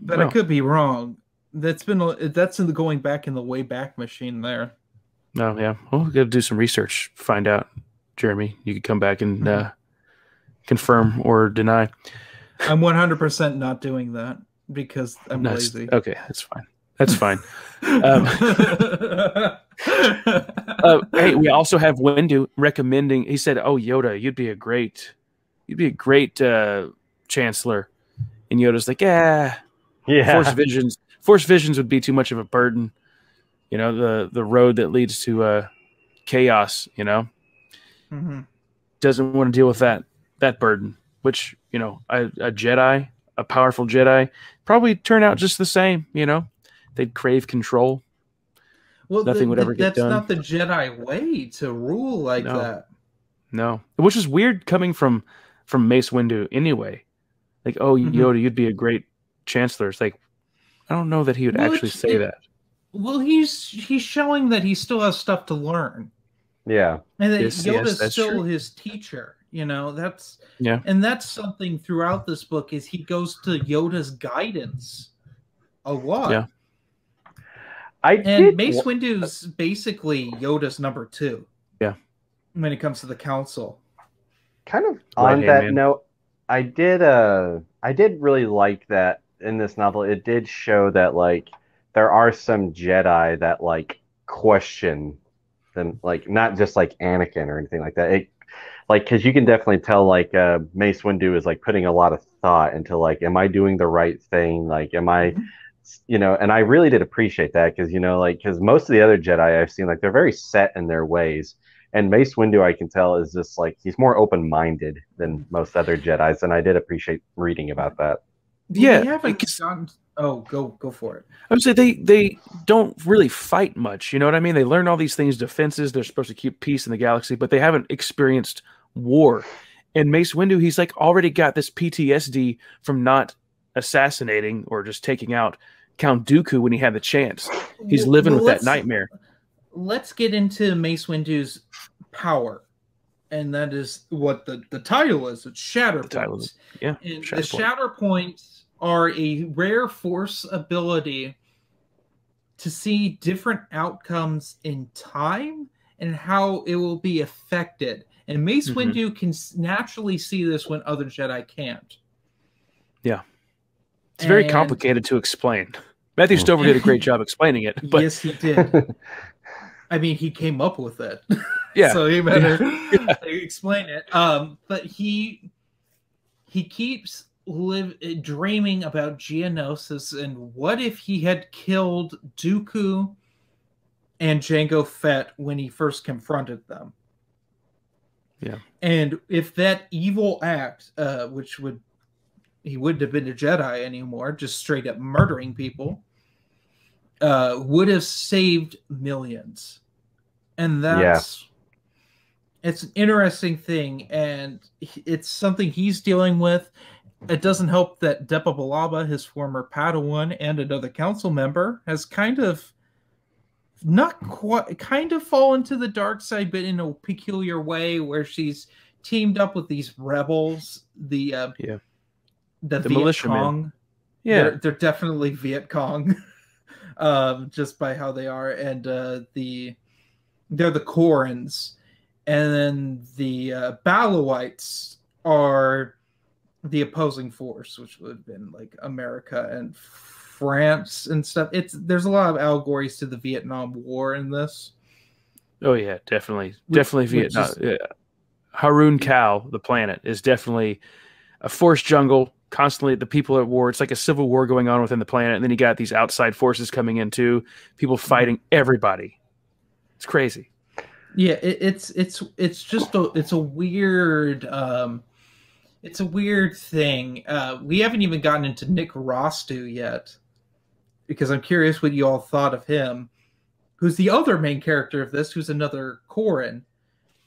but I could be wrong. That's been that's in the going back in the way back machine there.
no, yeah. Well, we got to do some research, find out. Jeremy, you could come back and
Mhm.
uh, confirm or deny.
I'm 100% not doing that because I'm
That's-
lazy.
Okay, that's fine. That's fine. Um, uh, hey, we also have Windu recommending. He said, "Oh, Yoda, you'd be a great, you'd be a great uh, chancellor." And Yoda's like, "Yeah,
yeah.
Force visions. Force visions would be too much of a burden. You know, the the road that leads to uh, chaos. You know,
Mhm.
doesn't want to deal with that that burden. Which you know, a, a Jedi, a powerful Jedi, probably turn out just the same. You know, they'd crave control.
Well,
Nothing
th-
would
th-
ever get
that's
done.
not the Jedi way to rule like
No.
that.
No, which is weird coming from from Mace Windu anyway. Like, oh,
Mhm.
Yoda, you'd be a great chancellor. It's like, I don't know that he would
Well,
actually say
it-
that.
Well, he's he's showing that he still has stuff to learn,
yeah.
and that
Yes, yes,
Yoda's
that's
still
true.
his teacher. You know, that's
Yeah.
and that's something throughout this book is he goes to Yoda's guidance a lot.
Yeah.
I
And
did
Mace
wa-
Windu's basically Yoda's number two.
Yeah.
When it comes to the council.
kind of
Right
on
hand
that
man.
note i did uh i did really like that in this novel it did show that like there are some jedi that like question them like not just like anakin or anything like that it like because you can definitely tell like uh mace windu is like putting a lot of thought into like am i doing the right thing like am i
Mhm.
You know and i really did appreciate that because you know like because most of the other jedi i've seen like they're very set in their ways and Mace Windu, I can tell, is just like he's more open-minded than most other Jedi's, and I did appreciate reading about that.
Yeah,
we haven't
because-
gotten. Oh, go go for it.
I would say they they don't really fight much. You know what I mean? They learn all these things, defenses. They're supposed to keep peace in the galaxy, but they haven't experienced war. And Mace Windu, he's like already got this PTSD from not assassinating or just taking out Count Dooku when he had the chance. He's living
well,
with that nightmare.
Let's get into Mace Windu's power, and that is what the the title is. It's Shatter
The
Points.
Yeah,
And
Shatter
the
Point.
Shatter Points are a rare force ability to see different outcomes in time and how it will be affected. And Mace
Mhm.
Windu can naturally see this when other Jedi can't. Yeah.
It's very complicated to explain. Matthew
Mm.
Stover did a great job explaining it, but
yes, he did. I mean, he came up with it.
yeah,
so he better explain it. Um, but he he keeps live dreaming about Geonosis and what if he had killed Dooku and Jango Fett when he first confronted them.
Yeah.
And if that evil act, uh, which would he wouldn't have been a Jedi anymore, just straight up murdering people, uh, would have saved millions. And that's it's an interesting thing, and it's something he's dealing with. It doesn't help that Depa Billaba, his former Padawan and another council member, has kind of not quite kind of fallen to the dark side, but in a peculiar way where she's teamed up with these rebels, the uh,
Yeah.
the,
The
Viet
militiamen.
Cong.
yeah.
They're, they're definitely Viet Cong, um, just by how they are, and uh, the they're the Korans, and then the uh, Balawites are the opposing force, which would have been like America and France and stuff. It's there's a lot of allegories to the Vietnam War in this.
Oh yeah, definitely,
Which-
definitely Vietnam.
is-
yeah. Haruun Kal, the planet, is definitely a forced jungle. Constantly, the people at war. It's like a civil war going on within the planet, and then you got these outside forces coming in too. People fighting everybody. It's crazy.
Yeah, it, it's it's it's just a it's a weird um it's a weird thing. Uh we haven't even gotten into Nick Rostu yet because I'm curious what you all thought of him. Who's the other main character of this? Who's another Koran,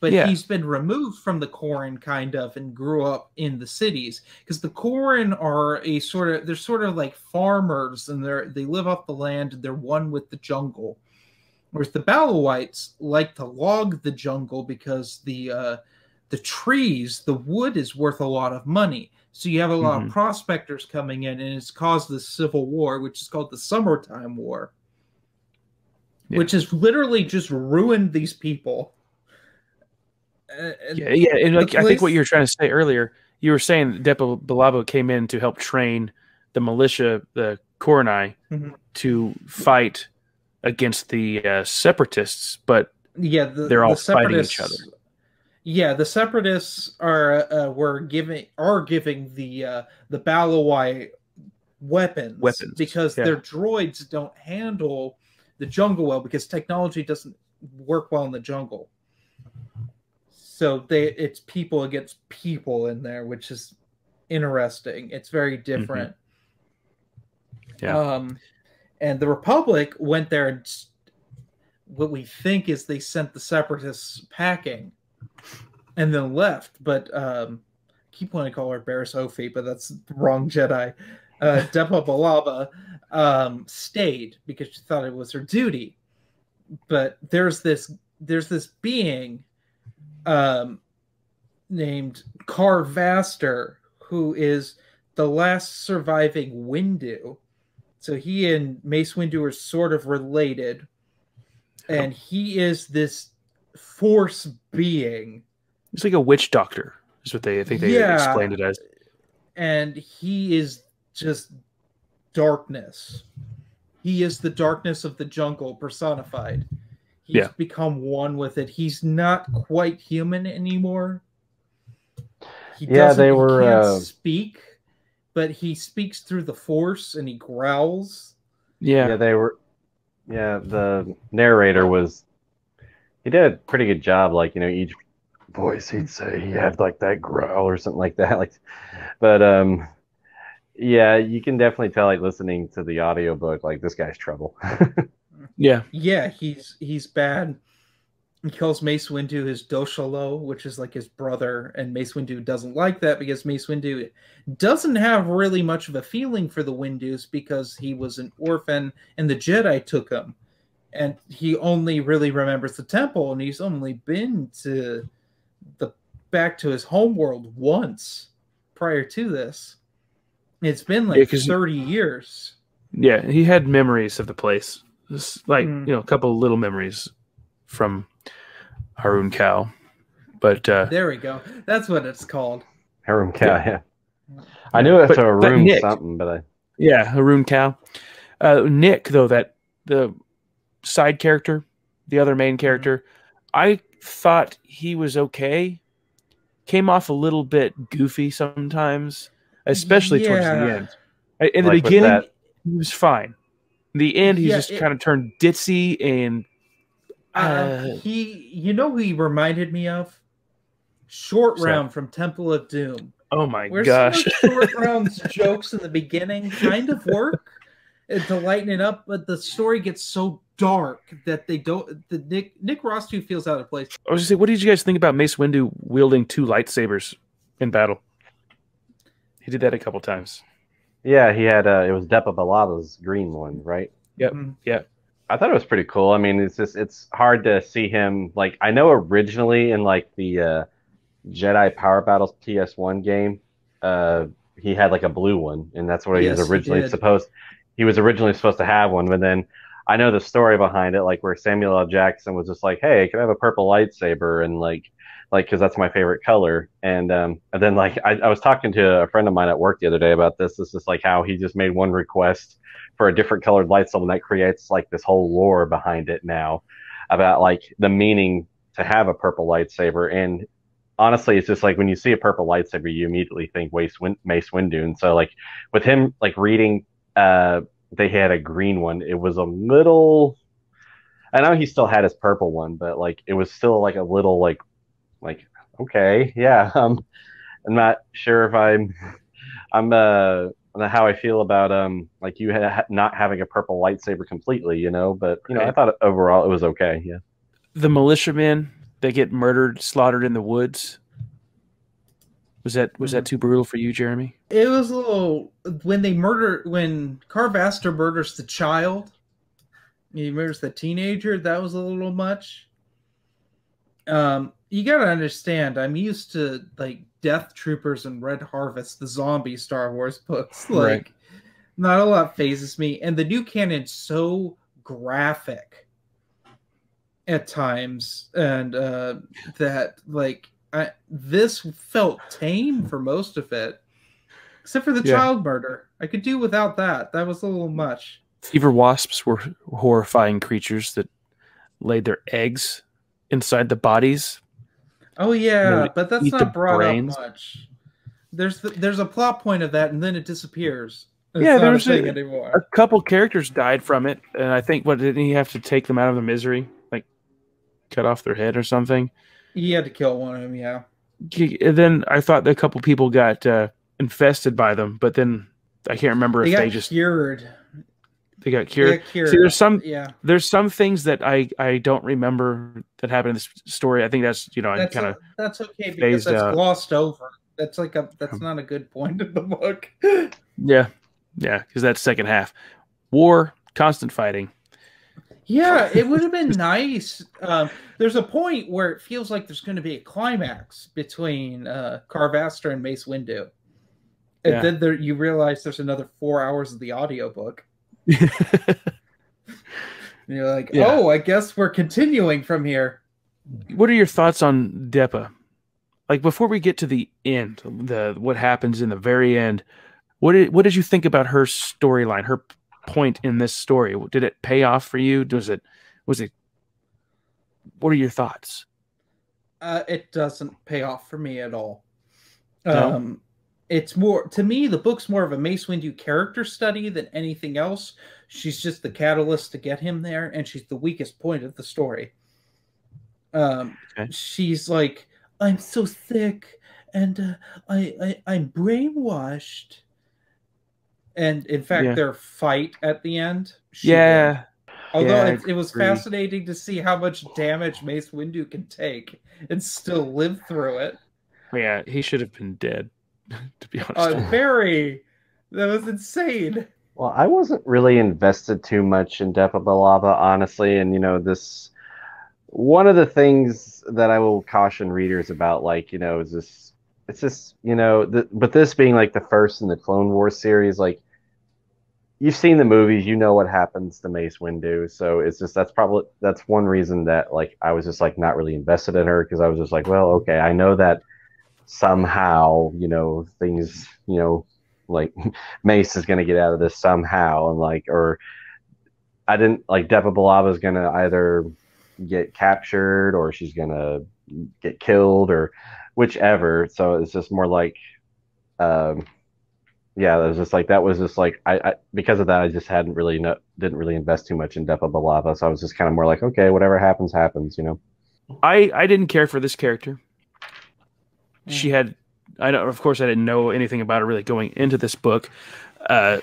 but
Yeah.
he's been removed from the Koran kind of and grew up in the cities because the Koran are a sort of they're sort of like farmers and they're they live off the land and they're one with the jungle. Whereas the Balawites like to log the jungle because the uh, the trees, the wood is worth a lot of money. So you have a lot
Mhm.
of prospectors coming in, and it's caused this civil war, which is called the Summertime War,
Yeah.
which has literally just ruined these people. Uh,
Yeah, yeah. And like, I think what you were trying to say earlier, you were saying that Depa Billaba came in to help train the militia, the Korunnai,
Mhm.
to fight against the uh, separatists, but
yeah, the,
They're all
the
fighting each
other. Yeah, the separatists are uh, were giving are giving the uh, the Balawai weapons
Weapons,
because
yeah.
their droids don't handle the jungle well because technology doesn't work well in the jungle. So they it's people against people in there, which is interesting. It's very different.
Mm-hmm. Yeah.
Um, and the Republic went there and what we think is they sent the separatists packing and then left. But um, I keep wanting to call her Barriss Offee, but that's the wrong Jedi. Uh, Depa Billaba um, stayed because she thought it was her duty. But there's this there's this being um, named Kar Vastor who is the last surviving Windu. So he and Mace Windu are sort of related, and he is this force being,
it's like a witch doctor, is what they I think they
Yeah.
explained it as.
and he is just darkness. He is the darkness of the jungle personified. He's
Yeah.
become one with it. He's not quite human anymore. He
Yeah,
doesn't-
they
he
were,
can't
uh,
speak, but he speaks through the force and he growls.
Yeah.
Yeah, they were. Yeah, the narrator was. He did a pretty good job. Like you know, each voice he'd say he had like that growl or something like that. Like, but um, yeah, you can definitely tell like listening to the audiobook, like this guy's trouble.
yeah.
Yeah, he's he's bad. He calls Mace Windu his Doshalo, which is like his brother, and Mace Windu doesn't like that because Mace Windu doesn't have really much of a feeling for the Windus because he was an orphan and the Jedi took him. And he only really remembers the temple, and he's only been to the back to his homeworld once prior to this. It's been like
Yeah, 'cause-
30 years.
Yeah. He had memories of the place. Just like,
Mm.
you know, a couple little memories from Haruun Kal.
But uh,
There we go. That's what it's called.
Harem Cow, yeah. I knew it
But-
was a room
Nick-
something, but I
yeah, Haruun Kal. Uh, Nick, though, that the side character, the other main character, I thought he was okay. Came off a little bit goofy sometimes, especially towards the end. In the
Like
beginning, he was fine. In the end, he
Yeah,
just kind of turned ditzy and
Uh,
uh,
he, you know, who he reminded me of Short? Round from Temple of Doom.
oh my
Where
gosh,
Short Round's jokes in the beginning kind of work uh, to lighten it up, but the story gets so dark that they don't. The Nick Nick Rostu feels out of place.
I was gonna say, what did you guys think about Mace Windu wielding two lightsabers in battle? He did that a couple times.
Yeah, he had uh, it was Depa Billaba's green one, right?
Yep.
Mm.
Yeah.
I thought it was pretty cool. I mean, it's just it's hard to see him like I know originally in like the uh, Jedi Power Battles PS1 game, uh, he had like a blue one, and that's what he
Yes,
was originally
did.
supposed. He was originally supposed to have one, but then I know the story behind it, like where Samuel L. Jackson was just like, "Hey, can I have a purple lightsaber?" and like, like because that's my favorite color. And um, and then like I, I was talking to a friend of mine at work the other day about this. This is like how he just made one request for a different colored lightsaber, and that creates like this whole lore behind it now about like the meaning to have a purple lightsaber. And honestly, it's just like when you see a purple lightsaber, you immediately think Mace, Win- Mace Windu. And so like with him like reading, uh, they had a green one. It was a little. I know he still had his purple one, but like it was still like a little like like okay, yeah. Um, I'm not sure if I'm I'm uh how I feel about um like you ha- not having a purple lightsaber completely, you know. But you know, I thought overall it was okay. Yeah.
The militiamen they get murdered, slaughtered in the woods. Was that was that too brutal for you, Jeremy?
It was a little when they murder when Kar Vastor murders the child. He murders the teenager. That was a little much. Um, you gotta understand. I'm used to like Death Troopers and Red Harvest, the zombie Star Wars books. Like,
Right.
not a lot phases me. And the new canon's so graphic at times, and uh, that like I, this felt tame for most of it, except for the
Yeah.
child murder. I could do without that. That was a little much.
Fever wasps were horrifying creatures that laid their eggs inside the bodies.
Oh yeah, but that's not brought
brains.
up much. There's the, there's a plot point of that, and then it disappears. It's
Yeah,
not a
a- A couple characters died from it, and I think what didn't he have to take them out of the misery, like cut off their head or something?
He had to kill one of them. Yeah.
And then I thought a couple people got uh, infested by them, but then I can't remember
They
if they just
cured.
They got
They
cured.
got cured.
See, there's some
Yeah,
there's some things that I I don't remember that happened in this story. I think that's you know I
that's
kind of
that's okay because that's
out.
glossed over. That's like a that's
Um,
not a good point in the book.
yeah yeah because that's second half war constant fighting.
Yeah, it would have been nice. Um, there's a point where it feels like there's going to be a climax between uh, Kar Vastor and Mace Windu. And
Yeah.
then there, you realize there's another four hours of the audiobook. You're like,
Yeah.
oh, I guess we're continuing from here.
what are your thoughts on Depa? Like before we get to the end, the what happens in the very end, what did what did you think about her storyline, her point in this story? Did it pay off for you? Was it was it what are your thoughts?
Uh, it doesn't pay off for me at all.
No?
Um, it's more to me. The book's more of a Mace Windu character study than anything else. She's just the catalyst to get him there, and she's the weakest point of the story. Um,
Okay.
she's like, "I'm so sick, and uh, I, I I'm brainwashed." And in fact,
Yeah.
their fight at the end. she did.
Yeah.
Although
Yeah,
it, it was fascinating to see how much damage Mace Windu can take and still live through it.
Yeah, he should have been dead, to be honest.
Uh, very. That was insane.
Well, I wasn't really invested too much in Depa Billaba, honestly, and you know this. One of the things that I will caution readers about, like you know, is this. It's just you know, th- but this being like the first in the Clone Wars series, like you've seen the movies, you know what happens to Mace Windu, so it's just that's probably that's one reason that like I was just like not really invested in her because I was just like, well, okay, I know that somehow, you know, things, you know, like Mace is gonna get out of this somehow, and like, or I didn't like Depa Billaba is gonna either get captured or she's gonna get killed or whichever. So it's just more like, um, yeah, it was just like that was just like I, I because of that I just hadn't really no, didn't really invest too much in Depa Billaba, so I was just kind of more like, okay, whatever happens, happens, you know.
I I didn't care for this character. She had, I know, of course, I didn't know anything about her really going into this book. Uh,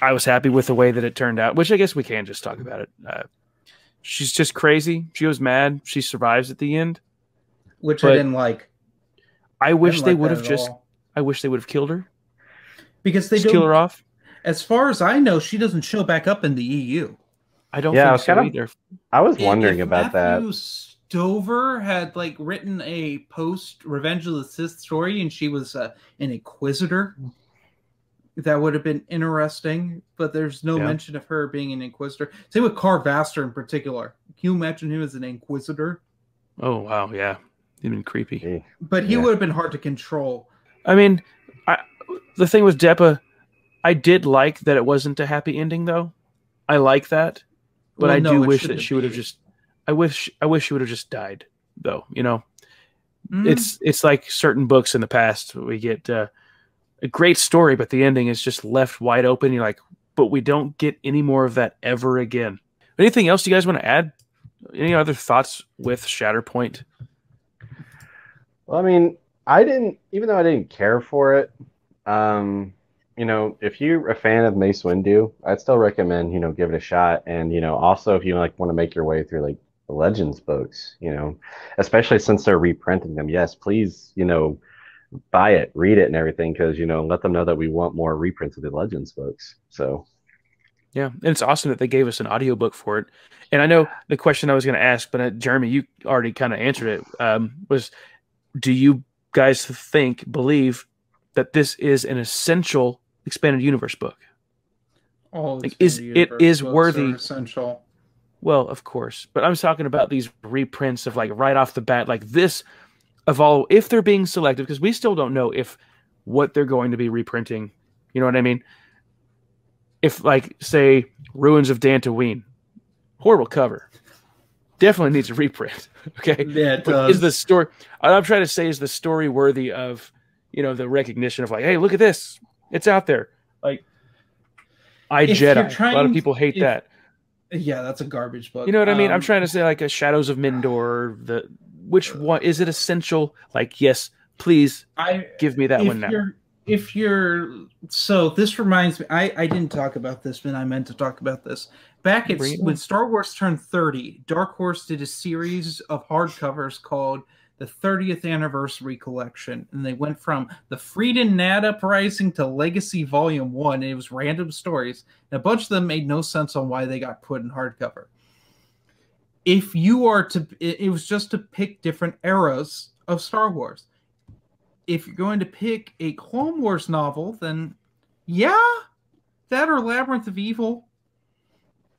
I was happy with the way that it turned out, which I guess we can just talk about it. Uh, she's just crazy. She was mad. She survives at the end.
which
But
I didn't like.
I
I
wish they
like
would have just.
all.
I wish they would have killed her.
because they
Just kill her off.
As far as I know, she doesn't show back up in the EU.
I don't
Yeah, I
think
was
so
kind of-
either.
I was wondering
if
about that.
Matthew Stover had like written a post Revenge of the Sith story, and she was uh, an Inquisitor. That would have been interesting, but there's no
Yeah.
mention of her being an Inquisitor. Same with Kar Vastor in particular. Can you imagine him as an Inquisitor?
Oh wow, yeah, it'd been creepy.
Gee.
But he
Yeah.
would have been hard to control.
I mean, I, the thing with Depa, I did like that it wasn't a happy ending though. I like that, but
Well,
I
no,
do wish that she would have just. I wish I wish she would have just died though. You know,
Mm,
it's it's like certain books in the past we get uh, a great story, but the ending is just left wide open. You're like, but we don't get any more of that ever again. Anything else you guys want to add? Any other thoughts with Shatterpoint?
Well, I mean, I didn't, even though I didn't care for it. Um, you know, if you're a fan of Mace Windu, I'd still recommend you know give it a shot. And you know, also if you like want to make your way through like the Legends books, you know, especially since they're reprinting them, yes, please, you know, buy it, read it, and everything, because you know, let them know that we want more reprints of the Legends books. So
Yeah, and it's awesome that they gave us an audiobook for it. And I know the question I was going to ask, but uh, Jeremy, you already kind of answered it. Um, was do you guys think, believe that this is an essential expanded universe book?
all
like, is- it
universe
is
books
worthy-
essential.
Well, of course, but I'm talking about these reprints of like right off the bat, like this of all, if they're being selective, because we still don't know if what they're going to be reprinting. You know what I mean? If like say Ruins of Dantooine, horrible cover, definitely needs a reprint. Okay,
Yeah,
is the story? What I'm trying to say is the story worthy of you know the recognition of like, hey, look at this, it's out there. Like, I
If
Jedi. A lot of people hate
if-
that.
Yeah, that's a garbage book.
You know what I mean? I'm
Um,
trying to say like a Shadows of Mindor. The which one is it essential? Like, yes, please
I
give me that one now.
you're if you're so this reminds me I, I didn't talk about this but i meant to talk about this back at when star wars turned 30 dark horse did a series of hardcovers called the 30th anniversary collection and they went from the Freedon Nadd uprising to legacy volume one and it was random stories and a bunch of them made no sense on why they got put in hardcover if you are to it, it was just to pick different eras of star wars if you're going to pick a Clone Wars novel, then yeah, that or Labyrinth of Evil,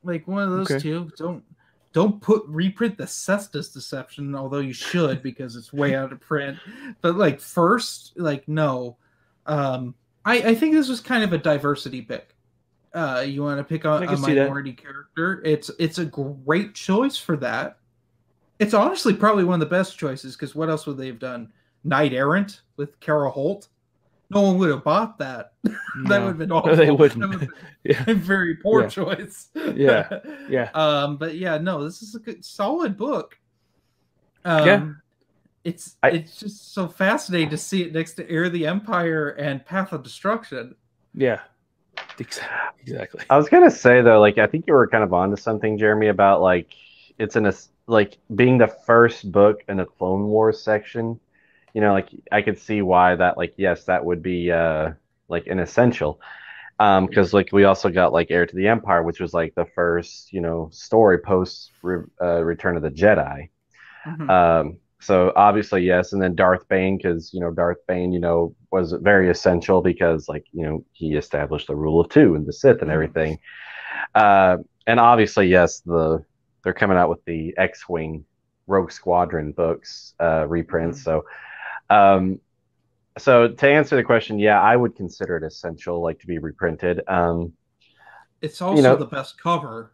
like one of those
Okay.
two. Don't don't put reprint the Cestus Deception, although you should because it's way out of print. But like first, like no, um, I I think this was kind of a diversity pick. Uh, you want to pick a, a minority character? It's it's a great choice for that. It's honestly probably one of the best choices because what else would they have done? Knight Errant with Kerra Holt. No one would have bought that. that would have been
No,
awful.
they wouldn't.
That would have
Yeah.
a very poor
Yeah.
choice.
Yeah. Yeah.
Um, but yeah, no, this is a good, solid book. Um,
Yeah.
It's
I-
it's just so fascinating to see it next to Heir of the Empire and Path of Destruction.
Yeah. Ex- Exactly.
I was gonna say though, like I think you were kind of onto something, Jeremy, about like it's in a like being the first book in the Clone Wars section. You know, like I could see why that, like, yes, that would be uh like an essential. Um, because like we also got like Heir to the Empire, which was like the first, you know, story post re uh, Return of the Jedi.
Mhm.
Um, so obviously yes, and then Darth Bane because you know Darth Bane you know was very essential because like you know he established the rule of two and the Sith and everything. Uh, and obviously yes, the they're coming out with the X-wing Rogue Squadron books uh, reprints. So, um, so to answer the question, yeah, I would consider it essential, like to be reprinted. Um,
It's also
know-
the best cover.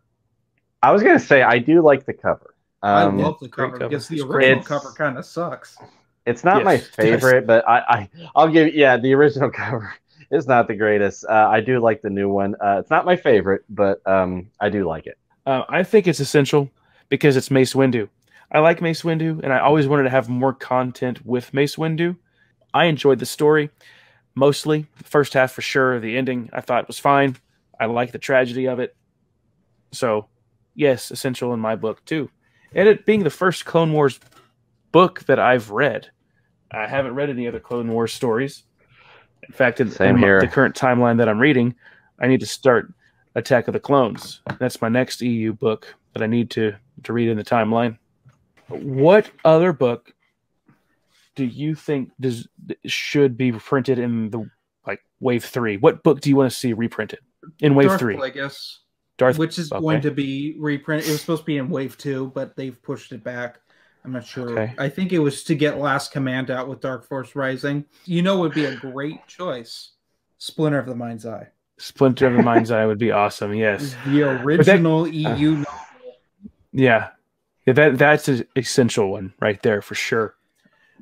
I was gonna say I do like the cover. Um,
I love the
great
cover
cover.
because the original
great.
cover kind of sucks.
It's not my
Yes, it does.
favorite, but I, I I'll give yeah the original cover is not the greatest. Uh, I do like the new one. Uh, it's not my favorite, but um, I do like it.
Uh, I think it's essential because it's Mace Windu. I like Mace Windu, and I always wanted to have more content with Mace Windu. I enjoyed the story mostly. The first half for sure. The ending I thought was fine. I like the tragedy of it. So, yes, essential in my book too. And it being the first Clone Wars book that I've read. I haven't read any other Clone Wars stories. In fact, in, in the current timeline that I'm reading, I need to start Attack of the Clones. That's my next EU book that I need to to read in the timeline. What other book do you think does should be printed in the like wave three? What book do you want to see reprinted in wave
Darth
three?
guess
Darth,
which is
okay.
going to be reprinted. It was supposed to be in wave two, but they've pushed it back. I'm not sure.
Okay.
I think it was to get Last Command out with Dark Force Rising. You know, would be a great choice. Splinter of the Mind's Eye,
Splinter of the Mind's Eye would be awesome. Yes,
the original EU novel.
yeah, yeah that that's an essential one right there for sure.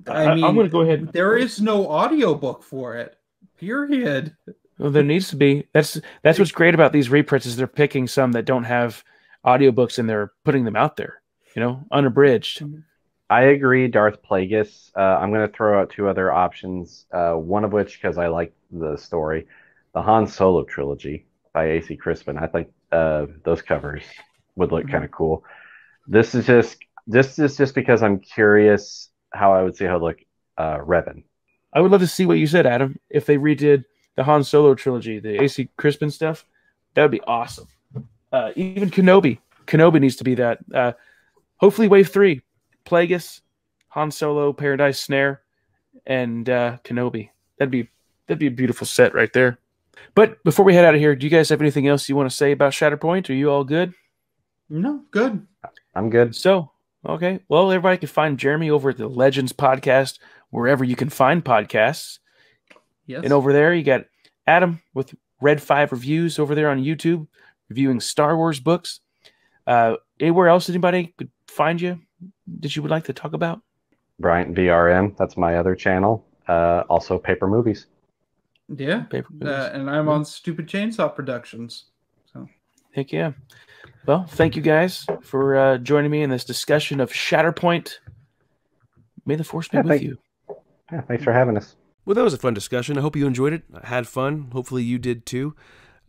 I
I-
mean,
I'm gonna go ahead.
There is no audiobook for it. Period.
Well, there needs to be. That's that's what's great about these reprints is they're picking some that don't have audiobooks and they're putting them out there. You know, unabridged.
I agree, Darth Plagueis. Uh, I'm going to throw out two other options. Uh, one of which, because I like the story, the Han Solo trilogy by A.C. Crispin. I think uh, those covers would look kind of cool. This is just this is just because I'm curious how I would see how it look uh, Revan.
I would love to see what you said, Adam. If they redid the Han Solo trilogy, the AC Crispin stuff, that would be awesome. Uh, even Kenobi, Kenobi needs to be that. Uh, hopefully, Wave Three, Plagueis, Han Solo, Paradise Snare, and uh, Kenobi. That'd be that'd be a beautiful set right there. But before we head out of here, do you guys have anything else you want to say about Shatterpoint? Are you all good?
No, good.
I'm good.
So, okay. Well, everybody can find Jeremy over at the Legends Podcast, wherever you can find podcasts.
Yes.
And over there, you got Adam with Red Five Reviews over there on YouTube, reviewing Star Wars books. Uh, anywhere else anybody could find you that you would like to talk about?
Bryant VRM. That's my other channel. Uh, also, Paper Movies.
yeah.
Paper
Uh, and I'm on Stupid Chainsaw Productions. So.
Heck yeah. Well, thank you guys for uh, joining me in this discussion of Shatterpoint. May the force be
Yeah,
with
thank-
you.
Yeah, thanks for having us.
Well, that was a fun discussion. I hope you enjoyed it. I had fun. Hopefully, you did too.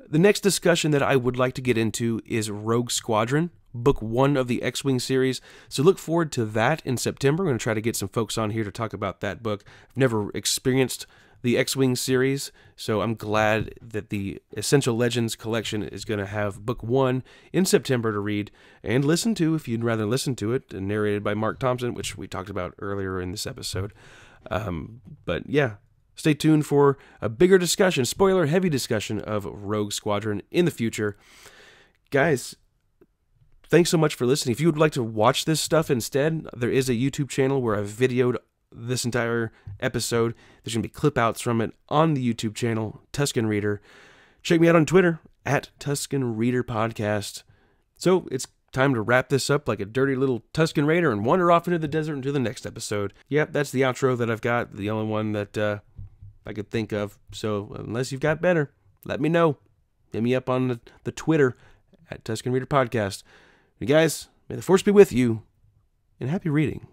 The next discussion that I would like to get into is Rogue Squadron, book one of the X Wing series. So look forward to that in September. We're going to try to get some folks on here to talk about that book. I've never experienced the X Wing series, so I'm glad that the Essential Legends collection is going to have book one in September to read and listen to if you'd rather listen to it, narrated by Marc Thompson, which we talked about earlier in this episode. Um, but yeah, stay tuned for a bigger discussion, spoiler heavy discussion of Rogue Squadron in the future. Guys, thanks so much for listening. If you would like to watch this stuff instead, there is a YouTube channel where I've videoed this entire episode. There's going to be clip outs from it on the YouTube channel, Tusken Reader. Check me out on Twitter at Tusken Reader Podcast. So it's time to wrap this up like a dirty little Tusken Raider and wander off into the desert into the next episode. Yep, that's the outro that I've got, the only one that uh, I could think of. So unless you've got better, let me know. Hit me up on the, the Twitter at Tusken Reader Podcast. You guys, may the force be with you, and happy reading.